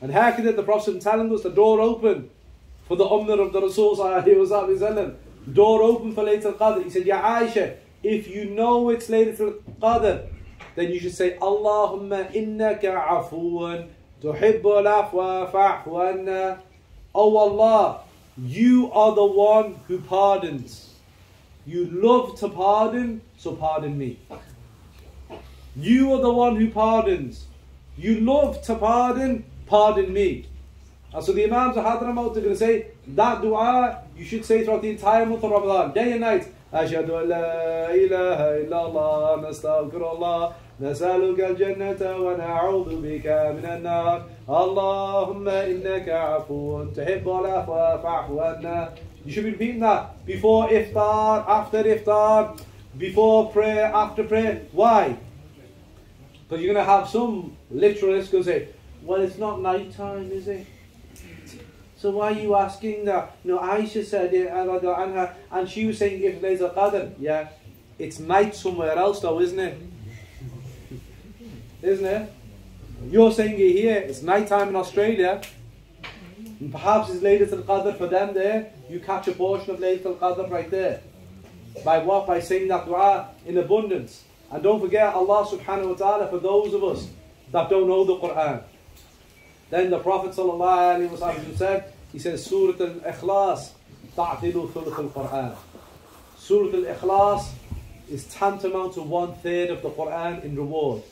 and how can the Prophet telling us the door open for the Ummah of the Rasul door open for Laylat al-Qadr. He said, Ya Aisha, if you know it's Laylat al-Qadr, then you should say, Allahumma innaka afuwan tuhibbul afwa fa'fu anna. Oh Allah, you are the one who pardons. You love to pardon, so pardon me. You are the one who pardons. You love to pardon, pardon me. And so the Imams of Hadramaut are going to say that dua you should say throughout the entire month of Ramadan, day and night. أشهد أن لا إله إلا الله نستغفر الله نسألك الجنة ونعوذ بك من النار اللهم إنك عفو تحب العفو فاعف عنا You should be repeating that before iftar, after iftar, before prayer, after prayer. Why? Because you're going to have some literalists go say, well, it's not night time, is it? So why are you asking that? No, Aisha said it, and, and she was saying if there's a qadr, yeah, it's night somewhere else though, isn't it? Isn't it? You're saying it here, it's night time in Australia, and perhaps it's Laylat al-Qadr for them there, you catch a portion of Laylat al-Qadr right there. By what? By saying that dua in abundance. And don't forget Allah subhanahu wa ta'ala for those of us that don't know the Quran. Then the Prophet ﷺ said, he says, Surah Al-Ikhlas, ta'tilu thuluth al-Quran. Surah Al-Ikhlas is tantamount to one third of the Quran in reward.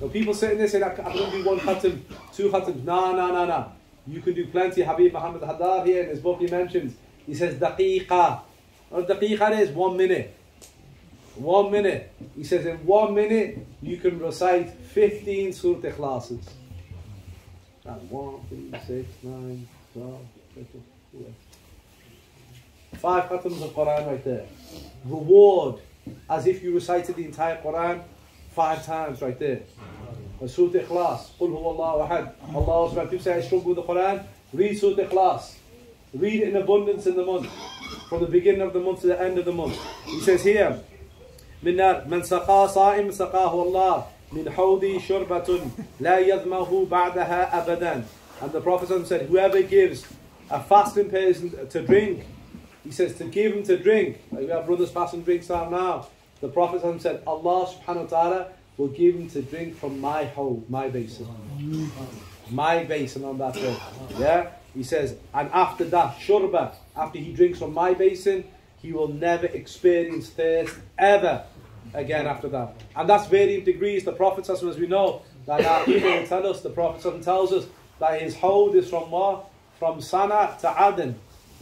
Now people sitting there saying, I can do one khatam, two khatams. No, no, no, no. You can do plenty. Habib Muhammad Haddad here in his book he mentions, he says, daqiqa. What daqiqa is? One minute. One minute. He says in one minute you can recite 15 Surah Ikhlases. And 1, 3, 6, 9, 12, 13, Five khatams of Quran right there. Reward as if you recited the entire Quran five times right there. Surah Ikhlas, Qul huwa Allahu ahad. Allah subhanahu people say I struggle with the Quran. Read Surah Ikhlas. Read it in abundance in the month. From the beginning of the month to the end of the month. He says here, من نار من سقى صائم سقاه الله من حوضي شربة لا يذمه بعدها أبدا and the Prophet said whoever gives a fasting person to drink he says to give him to drink like we have brothers fasting drinks out now the Prophet said Allah subhanahu wa ta'ala will give him to drink from my hole my basin my basin on that day yeah he says and after that shurba after he drinks from my basin he will never experience thirst ever again after that. And that's varying degrees. The Prophet, as we know, that our people will tell us, the Prophet tells us that his hold is from what? From Sana to Aden.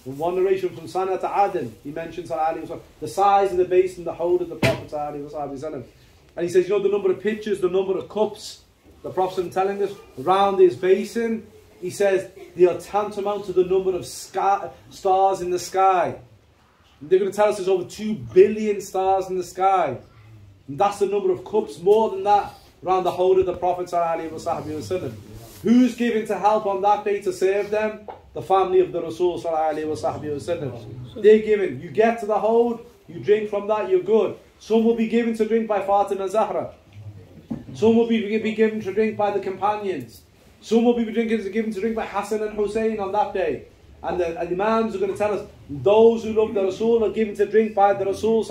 In one narration from Sana to Aden, he mentions the size of the basin, the hold of the Prophet. And he says, you know, the number of pitchers, the number of cups, the Prophet telling us, around his basin, he says, they are tantamount to the number of stars in the sky. They're going to tell us there's over 2 billion stars in the sky. And that's the number of cups, more than that, around the hold of the Prophet Who's giving to help on that day to save them? The family of the Rasul They're giving. You get to the hold, you drink from that, you're good. Some will be given to drink by Fatima Zahra. Some will be, be given to drink by the companions. Some will be drinking, given to drink by Hassan and Hussein on that day. And the, and the Imams are going to tell us those who love the Rasul are given to drink by the Rasul.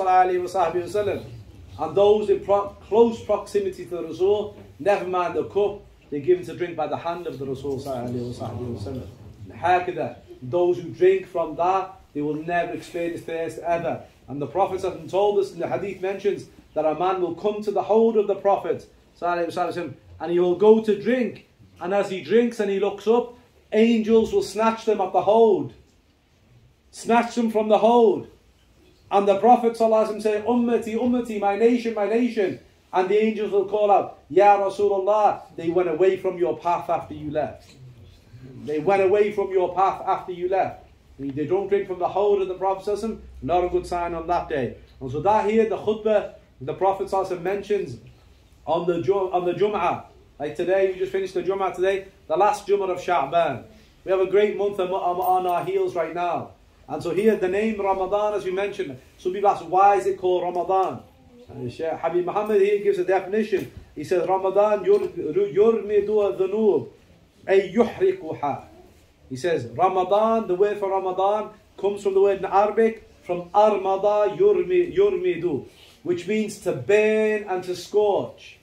And those in pro- close proximity to the Rasul, never mind the cup, they're given to drink by the hand of the Rasul. Those who drink from that, they will never experience thirst ever. And the Prophet told us in the hadith mentions that a man will come to the hold of the Prophet and he will go to drink. And as he drinks and he looks up, angels will snatch them at the hold. Snatch them from the hold. And the Prophet ﷺ say, Ummati, Ummati, my nation, my nation. And the angels will call out, Ya Rasulullah, they went away from your path after you left. They went away from your path after you left. They don't drink from the hold of the Prophet ﷺ, not a good sign on that day. And so that here, the khutbah, the Prophet ﷺ mentions on the, on the Jum'ah, like today, we just finished the Jum'ah today, the last Jum'ah of Sha'ban. We have a great month on our heels right now. And so here, the name Ramadan, as we mentioned, some people ask, why is it called Ramadan? And Habib Muhammad here gives a definition. He says, Ramadan yurmidu dhunub, ay yuhrikuha. He says, Ramadan, the word for Ramadan comes from the word in Arabic, from armada yurmi, yurmidu, which means to burn and to scorch.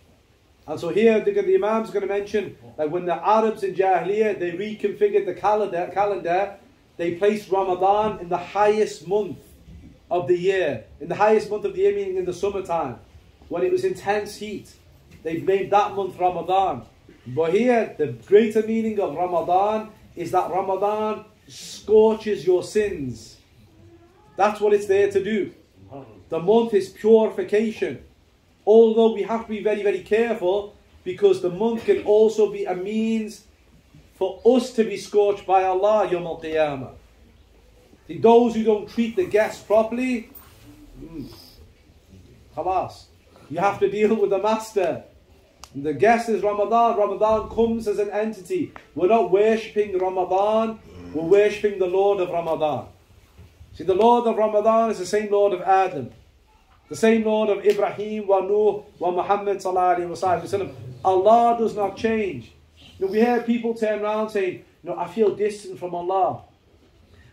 And so here the, the Imam's going to mention that when the Arabs in Jahiliyyah, they reconfigured the calendar, calendar they placed Ramadan in the highest month of the year, in the highest month of the year, meaning in the summertime, when it was intense heat. They made that month Ramadan. But here, the greater meaning of Ramadan is that Ramadan scorches your sins. That's what it's there to do. The month is purification. Although we have to be very, very careful because the month can also be a means for us to be scorched by Allah Yom Al Qiyamah. Those who don't treat the guests properly, mm, You have to deal with the master. The guest is Ramadan. Ramadan comes as an entity. We're not worshipping Ramadan, we're worshipping the Lord of Ramadan. See, the Lord of Ramadan is the same Lord of Adam, the same Lord of Ibrahim, wa Nuh, wa Muhammad. Allah does not change. You know, we hear people turn around saying, you know, I feel distant from Allah.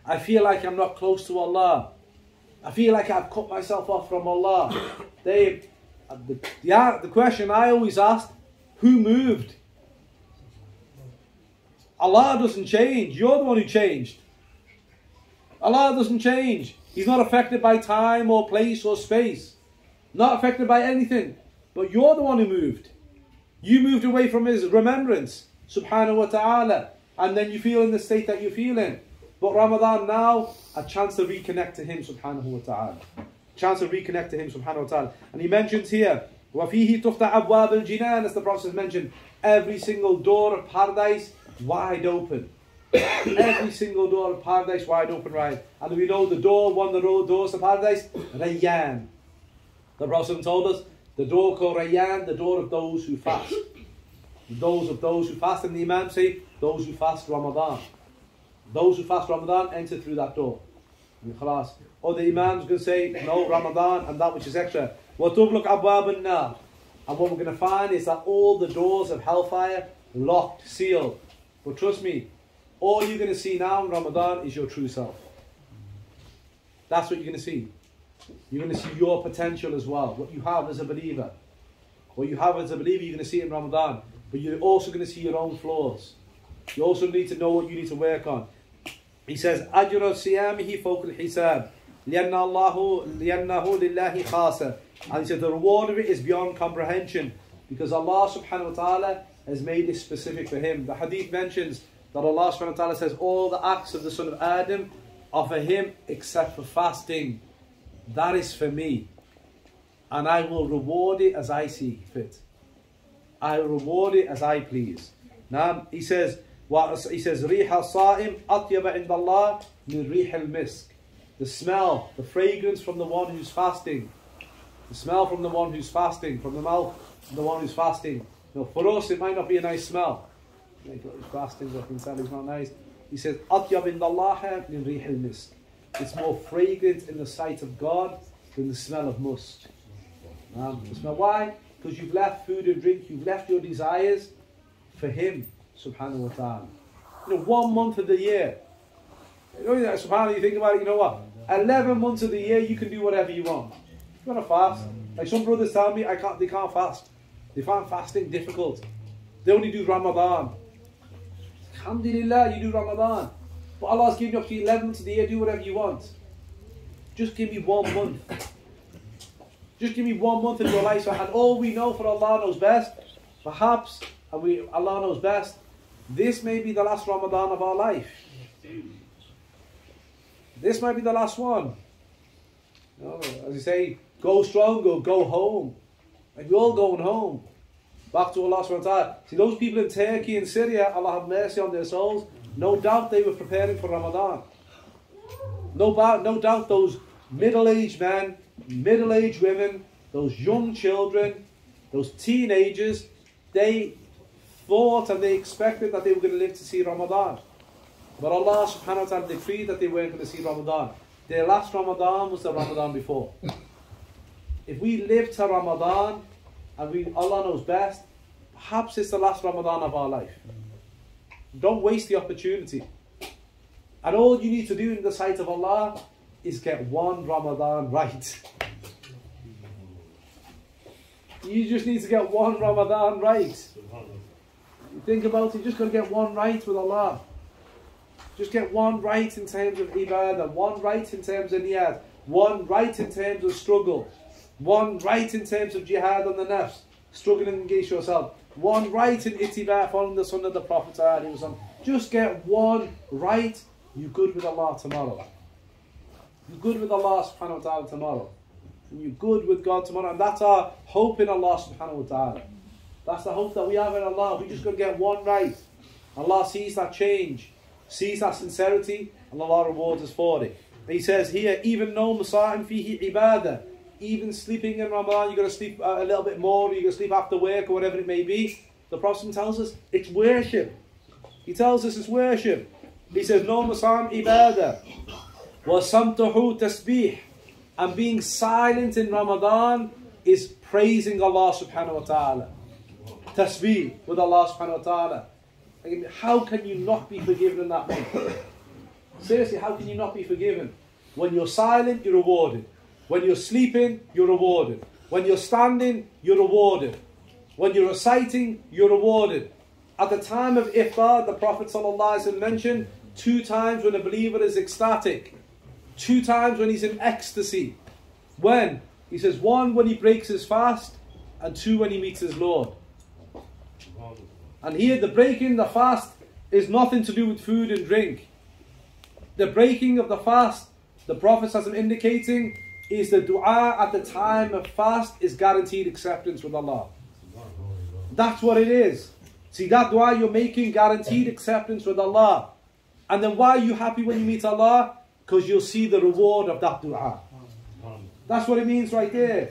I feel like I'm not close to Allah. I feel like I've cut myself off from Allah. They, uh, the, the, uh, the question I always ask, who moved? Allah doesn't change. You're the one who changed. Allah doesn't change. He's not affected by time or place or space. Not affected by anything. But you're the one who moved. You moved away from His remembrance subhanahu wa ta'ala. And then you feel in the state that you feel in. But Ramadan now, a chance to reconnect to Him subhanahu wa ta'ala. Chance to reconnect to Him subhanahu wa ta'ala. And He mentions here, وَفِيهِ تُفْتَحْ أَبْوَابِ الْجِنَانِ As the Prophet mentioned, every single door of paradise wide open. every single door of paradise wide open, right? And we know the door, one of the doors of paradise, Rayyan. The Prophet told us, the door called Rayyan, the door of those who fast those of those who fast, and the Imam say, those who fast Ramadan. Those who fast Ramadan enter through that door. Or the Imam's going to say, no, Ramadan and that which is extra. وَتُغْلُقْ أَبْوَابُ النَّارِ And what we're going to find is that all the doors of hellfire locked, sealed. But trust me, all you're going to see now in Ramadan is your true self. That's what you're going to see. You're going to see your potential as well, what you have as a believer. What you have as a believer, you're going to see in Ramadan but you're also going to see your own flaws. You also need to know what you need to work on. He says, أجر صيامه فوق الحساب لأن الله لأنه لله خاصة. And he said the reward of it is beyond comprehension because Allah subhanahu wa ta'ala has made it specific for him. The hadith mentions that Allah subhanahu wa ta'ala says all the acts of the son of Adam are for him except for fasting. That is for me. And I will reward it as I see fit. I reward it as I please. Now he says, he says, ريح الصائم أطيب عند الله من ريح المسك. The smell, the fragrance from the one who's fasting. The smell from the one who's fasting, from the mouth of the one who's fasting. Now for us it might not be a nice smell. he got his fasting up in Sally's not nice. He says, Atyab indallaha min rihil misk. It's more fragrant in the sight of God than the smell of musk. Um, the smell. Why? Because you've left food and drink, you've left your desires for Him, subhanahu wa ta'ala. You know, one month of the year. You know, subhanAllah, you think about it, you know what? 11 months of the year, you can do whatever you want. You want to fast. Like some brothers tell me, I can't, they can't fast. They find fasting difficult. They only do Ramadan. Alhamdulillah, you do Ramadan. But Allah's given you up to 11 months of the year, do whatever you want. Just give me one month. Just give me one month of your life. So, And all oh, we know for Allah knows best, perhaps, and we Allah knows best, this may be the last Ramadan of our life. This might be the last one. You know, as you say, go strong or go home. And we're all going home. Back to Allah subhanahu wa ta'ala. See those people in Turkey and Syria, Allah have mercy on their souls. No doubt they were preparing for Ramadan. No, no doubt those middle-aged men, middle-aged women, those young children, those teenagers, they thought and they expected that they were going to live to see Ramadan. But Allah subhanahu wa ta'ala decreed that they weren't going to see Ramadan. Their last Ramadan was the Ramadan before. If we live to Ramadan, and we Allah knows best, perhaps it's the last Ramadan of our life. Don't waste the opportunity. And all you need to do in the sight of Allah is get one Ramadan right. You just need to get one Ramadan right. You think about it, you just got to get one right with Allah. Just get one right in terms of ibadah, one right in terms of niyat, one right in terms of struggle, one right in terms of jihad on the nafs, struggling against yourself, one right in itiba, following the sunnah of the Prophet. Just get one right, you good with Allah tomorrow. You're good with Allah subhanahu wa ta'ala tomorrow. And you're good with God tomorrow. And that's our hope in Allah subhanahu wa ta'ala. That's the hope that we have in Allah. We just got to get one right. Allah sees that change sees that sincerity, and Allah rewards us for it. He says here, even no masa'in fihi ibadah, even sleeping in Ramadan, you're going to sleep uh, a little bit more, you're going to sleep after work, or whatever it may be. The Prophet tells us it's worship. He tells us it's worship. He says, no masa'in ibadah, wa samtuhu tasbih. And being silent in Ramadan is praising Allah subhanahu wa ta'ala. Tasbih with Allah subhanahu wa ta'ala. How can you not be forgiven in that month? Seriously, how can you not be forgiven? When you're silent, you're rewarded. When you're sleeping, you're rewarded. When you're standing, you're rewarded. When you're reciting, you're rewarded. At the time of iftar, the Prophet ﷺ mentioned two times when a believer is ecstatic, two times when he's in ecstasy. When? He says one when he breaks his fast, and two when he meets his Lord. And here the breaking the fast is nothing to do with food and drink. The breaking of the fast, the Prophet I'm indicating, is the dua at the time of fast is guaranteed acceptance with Allah. That's what it is. See that dua you're making guaranteed acceptance with Allah. And then why are you happy when you meet Allah? Because you'll see the reward of that dua. That's what it means right there.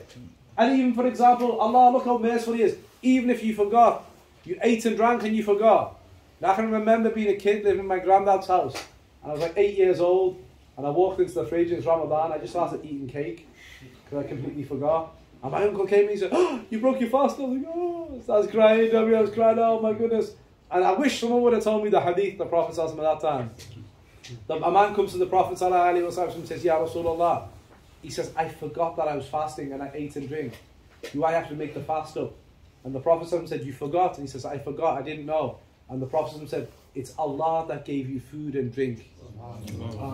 And even for example, Allah, look how merciful He is. Even if you forgot, you ate and drank and you forgot. Now, I can remember being a kid living in my granddad's house. And I was like eight years old. And I walked into the fridge and it's Ramadan. I just started eating cake. Because I completely forgot. And my uncle came and he said, oh, you broke your fast. I was like, oh. I was crying. I was crying, oh my goodness. And I wish someone would have told me the hadith the Prophet at that time. The, a man comes to the Prophet and says, Ya Rasulullah. He says, I forgot that I was fasting and I ate and drank. Do I have to make the fast up? And the Prophet said, You forgot. And he says, I forgot, I didn't know. And the Prophet said, It's Allah that gave you food and drink.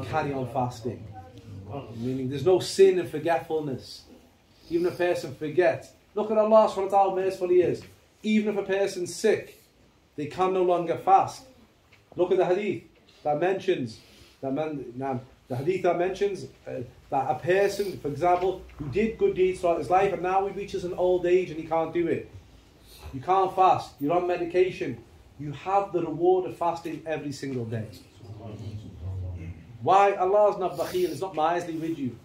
Carry on fasting. Meaning there's no sin and forgetfulness. Even a person forgets. Look at Allah subhanahu wa ta'ala merciful he is. Even if a person's sick, they can no longer fast. Look at the hadith that mentions that man, the hadith that mentions uh, that a person, for example, who did good deeds throughout his life and now he reaches an old age and he can't do it. You can't fast. You're on medication. You have the reward of fasting every single day. Why? Allah is not bakhil, it's not miserly with you.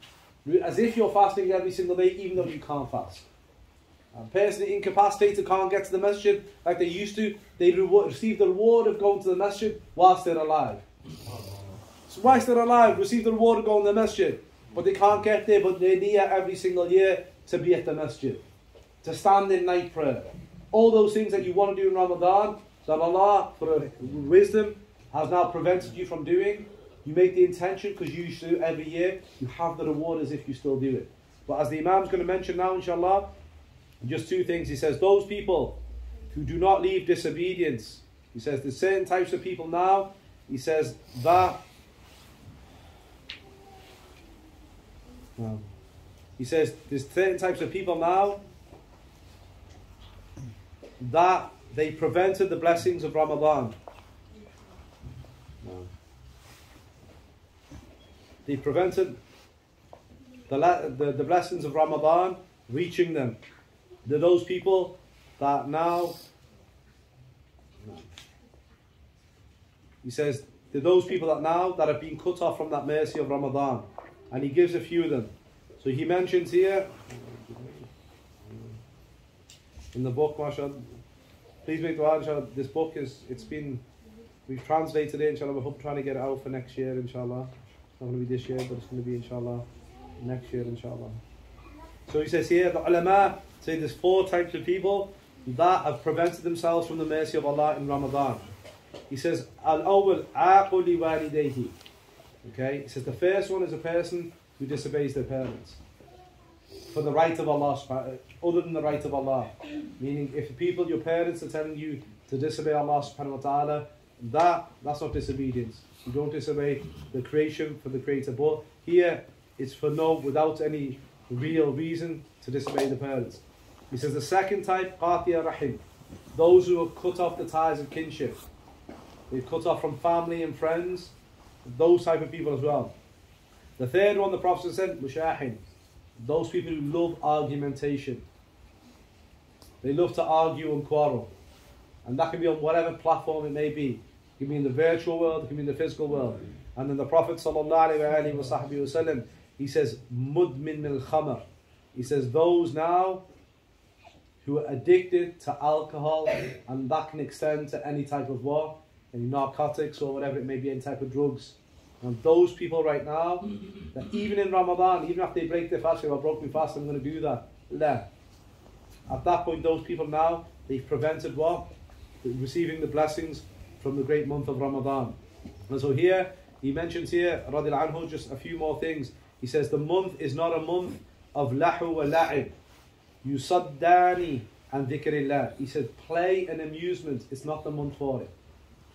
As if you're fasting every single day, even though you can't fast. A person incapacitated can't get to the masjid like they used to, they receive the reward of going to the masjid whilst they're alive. So whilst they're alive, receive the reward of going to the masjid. But they can't get there, but they need every single year to be at the masjid. To stand in night prayer all those things that you want to do in Ramadan, that Allah, for wisdom, has now prevented you from doing. You make the intention because you used to every year, you have the reward as if you still do it. But as the Imam's going to mention now, inshallah, just two things. He says, those people who do not leave disobedience. He says, there's certain types of people now. He says that. Um, he says, there's certain types of people now that they prevented the blessings of Ramadan. They prevented the, the, the blessings of Ramadan reaching them. They're those people that now, he says, they're those people that now that have been cut off from that mercy of Ramadan. And he gives a few of them. So he mentions here in the book, mashallah, please make dua, inshallah, this book is, it's been, we've translated it, inshallah, We're trying to get it out for next year, inshallah. It's not going to be this year, but it's going to be, inshallah, next year, inshallah. So he says here, the ulama say there's four types of people that have prevented themselves from the mercy of Allah in Ramadan. He says, Al awwal aquli walidayhi. Okay, he says the first one is a person who disobeys their parents for the right of Allah, other than the right of Allah. Meaning, if the people, your parents are telling you to disobey Allah subhanahu wa ta'ala, that, that's not disobedience. You don't disobey the creation for the Creator. But here, it's for no, without any real reason to disobey the parents. He says the second type, qatiya rahim, those who have cut off the ties of kinship. They've cut off from family and friends, those type of people as well. The third one, the Prophet said, mushahin, those people who love argumentation. They love to argue and quarrel. And that can be on whatever platform it may be. It can be in the virtual world, it can be in the physical world. And then the Prophet وسلم, he says, Mudmin mil khamar. He says, those now who are addicted to alcohol, and that can extend to any type of what? Any narcotics or whatever it may be, any type of drugs. And those people right now, mm-hmm. that even in Ramadan, even after they break their fast, they have broken fast, I'm going to do that. La. At that point, those people now, they've prevented what? Receiving the blessings from the great month of Ramadan. And so here, he mentions here, radiallahu anhu, just a few more things. He says the month is not a month of lahu wa la'ib. Yusaddani and dhikrillah. He said play and amusement. It's not the month for it.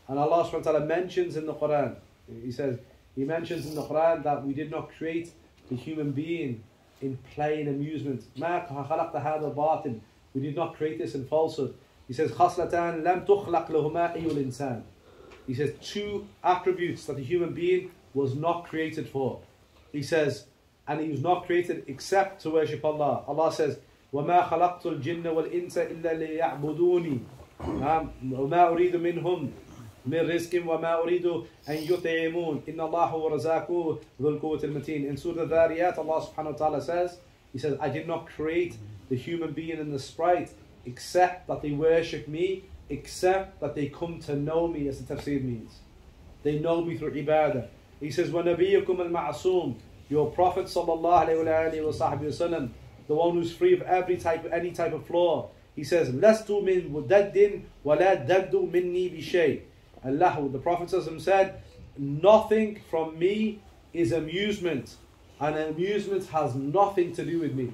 And Allah subhanahu wa ta'ala mentions in the Quran, he says, he mentions in the Quran that we did not create the human being in play and amusement. We did not create this in falsehood. He says, خَصْلَتَانْ لَمْ تُخْلَقْ لَهُمَا أَيُّ الْإِنسَانِ He says, two attributes that the human being was not created for. He says, and he was not created except to worship Allah. Allah says, وَمَا خَلَقْتُ الْجِنَّ وَالْإِنسَ إِلَّا لِيَعْبُدُونِ وَمَا أُرِيدُ مِنْهُمْ من رزق وما أريد أن يطعمون إن الله هو رزاق ذو القوة المتين In Surah Dhariyat, Allah subhanahu wa ta'ala says, He says, I did not create the human being and the sprite except that they worship me, except that they come to know me, as the tafsir means. They know me through ibadah. He says, وَنَبِيُّكُمْ الْمَعْصُومِ Your Prophet sallallahu alayhi wa sallam, the one who's free of every type, any type of flaw. He says, لَسْتُ مِن مُدَدٍ وَلَا دَدُّ مِنِّي بِشَيْءٍ Allah, the Prophet said, Nothing from me is amusement, and amusement has nothing to do with me.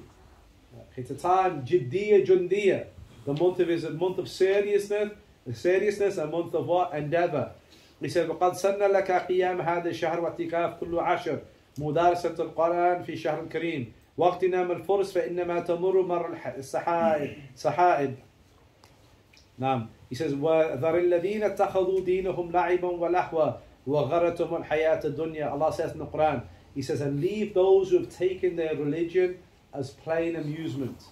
It's a time, jiddiya jundiya. The month of is a month of seriousness, seriousness, a month of what? Endeavor. He said, وقد سن لك قيام هذا الشهر واعتكاف كل عشر مدارسة القرآن في شهر الكريم واغتنام الفرص فإنما تمر مر السحائب سحائب نعم he says, وَذَرِ الَّذِينَ اتَّخَذُوا دِينَهُمْ لَعِبًا وَلَحْوًا وَغَرَّتُهُمُ الْحَيَاةُ الدُّنْيا Allah says in the Quran, He says, and leave those who have taken their religion as plain amusement.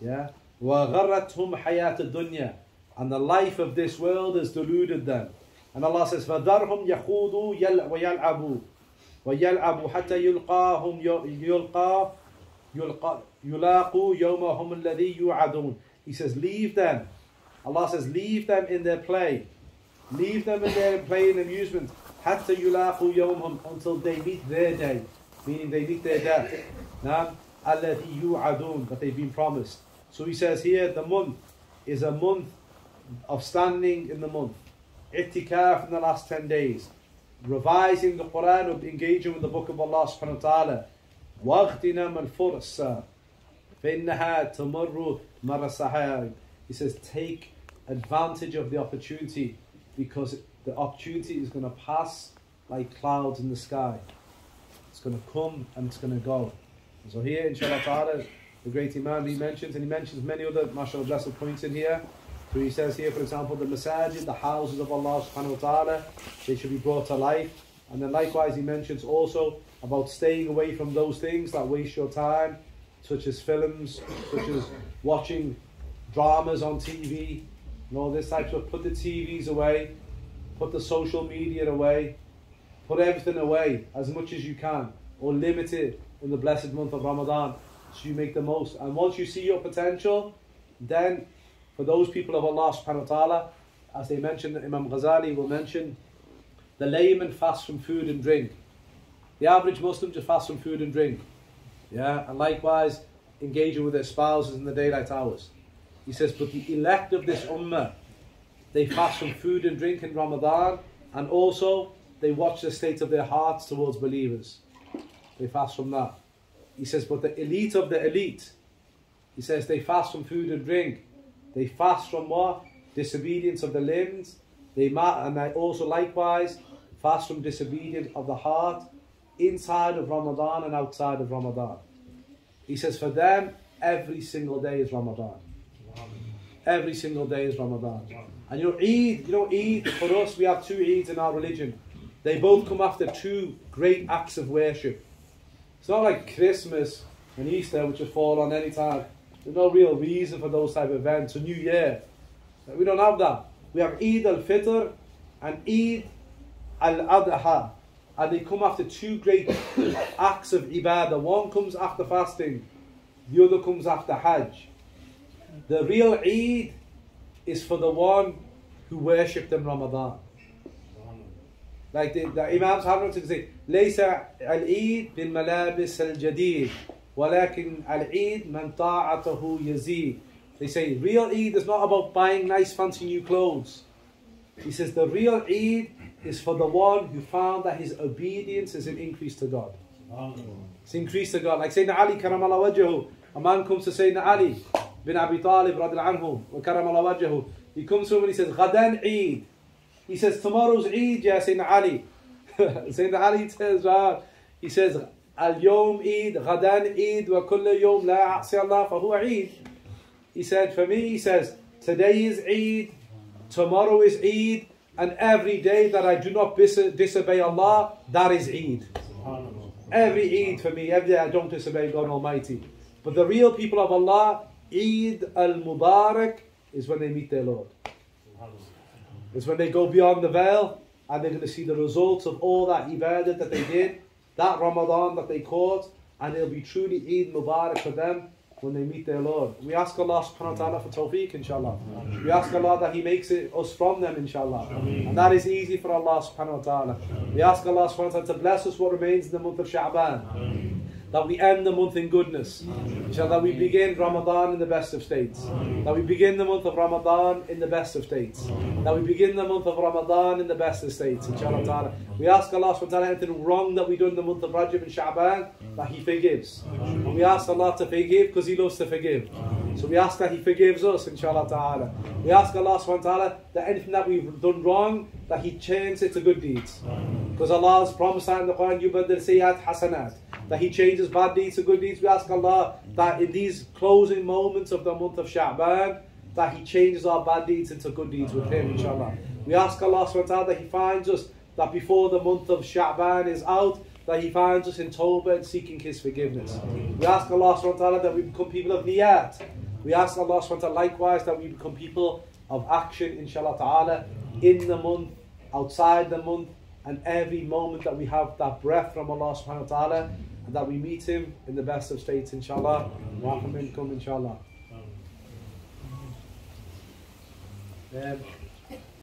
Yeah? وَغَرَّتْهُمْ حَيَاةُ الدُّنْيا And the life of this world has deluded them. And Allah says, فَذَرْهُمْ يَخُوضُوا وَيَلْعَبُوا وَيَلْعَبُوا حَتَّى يُلْقَاهُمْ يُلْقَى يُلْقَى يُلَاقُوا يَوْمَهُمُ الَّذِي يُوعَدُونَ He says, leave them Allah says, leave them in their play. Leave them in their play and amusement. Hatta yulaqu yawmhum, until they meet their day. Meaning they meet their death. Now, alladhi yu'adun, that they've been promised. So he says here, the month is a month of standing in the month. I'tikaf in the last 10 days. Revising the Quran, engaging with the book of Allah subhanahu wa ta'ala. واغتنام الفرصة فإنها tamru مر He says, take advantage of the opportunity because the opportunity is going to pass like clouds in the sky. It's going to come and it's going to go. And so here, inshallah ta'ala, the great Imam he mentions, and he mentions many other, mashallah, blessed points in here. So he says here, for example, the masajid, the houses of Allah subhanahu wa ta'ala, they should be brought to life. And then likewise he mentions also about staying away from those things that waste your time, such as films, such as watching dramas on TV, and all this type of put the TVs away, put the social media away, put everything away as much as you can, or limit it in the blessed month of Ramadan so you make the most. And once you see your potential, then for those people of Allah subhanahu wa ta'ala, as they mentioned, Imam Ghazali will mention, the layman fasts from food and drink. The average Muslim just fasts from food and drink. Yeah, and likewise engaging with their spouses in the daylight hours. He says, but the elect of this ummah, they fast from food and drink in Ramadan, and also they watch the state of their hearts towards believers. They fast from that. He says, but the elite of the elite, he says they fast from food and drink. They fast from what? Disobedience of the limbs. They and they also likewise fast from disobedience of the heart inside of Ramadan and outside of Ramadan. He says for them, every single day is Ramadan. Every single day is Ramadan. And you know, Eid, you know, Eid, for us, we have two Eids in our religion. They both come after two great acts of worship. It's not like Christmas and Easter, which will fall on any time. There's no real reason for those type of events. A New Year. We don't have that. We have Eid al-Fitr and Eid al-Adha. And they come after two great acts of ibadah. One comes after fasting. The other comes after Hajj. The real Eid is for the one who worshipped in Ramadan. Like the, the Imams have to say, ليس العيد بالملابس الجديد ولكن العيد من طاعته يزيد. They say real Eid is not about buying nice fancy new clothes. He says the real Eid is for the one who found that his obedience is an increase to God. It's increased to God. Like Sayyidina Ali karamallah wajhahu. A man comes to Sayyidina Ali bin Abi Talib anhu, karam He comes home and he says, Ghadan Eid. He says, tomorrow's Eid, ya Sayyidina Ali. Sayyidina Ali says, uh, he says, Al-Yawm Eid, Ghadan Eid, wa kulla yawm la a'si Allah fahuwa Eid. He said, for me, he says, today is Eid, tomorrow is Eid, and every day that I do not disobey Allah, that is Eid. Every Eid for me, every day I don't disobey God Almighty. But the real people of Allah, Eid al-Mubarak is when they meet their Lord it's when they go beyond the veil and they're going to see the results of all that ibadah that they did that Ramadan that they caught, and it'll be truly Eid Mubarak for them when they meet their Lord. We ask Allah subhanahu wa ta'ala for tawfiq, inshallah. We ask Allah that He makes it us from them, inshallah. And that is easy for Allah subhanahu wa ta'ala. We ask Allah subhanahu wa ta'ala to bless us what remains in the month of Sha'ban. That we end the month in goodness. Inshallah, that we begin Ramadan in the best of states. That we begin the month of Ramadan in the best of states. That we begin the month of Ramadan in the best of states. Inshallah ta'ala. We ask Allah subhanahu wa ta'ala anything wrong that we do in the month of Rajab and Sha'ban, that He forgives. And we ask Allah to forgive because He loves to forgive. So we ask that He forgives us, inshallah ta'ala. We ask Allah subhanahu wa ta'ala that anything that we've done wrong, that He changes it to good deeds. Because Allah has promised that in the Quran, يُبَدِّلْ سَيِّئَاتِ حَسَنَاتِ That He changes bad deeds to good deeds. We ask Allah that in these closing moments of the month of Sha'ban, that He changes our bad deeds into good deeds with Him, inshallah. We ask Allah ta'ala that He finds us, that before the month of Sha'ban is out, that He finds us in Tawbah and seeking His forgiveness. We ask Allah ta'ala that we become people of niyat. We ask Allah ta'ala likewise that we become people of action, inshallah ta'ala, in the month, outside the month, and every moment that we have that breath from Allah subhanahu wa ta'ala, and that we meet Him in the best of states, inshallah. Wa minkum, inshallah. Um,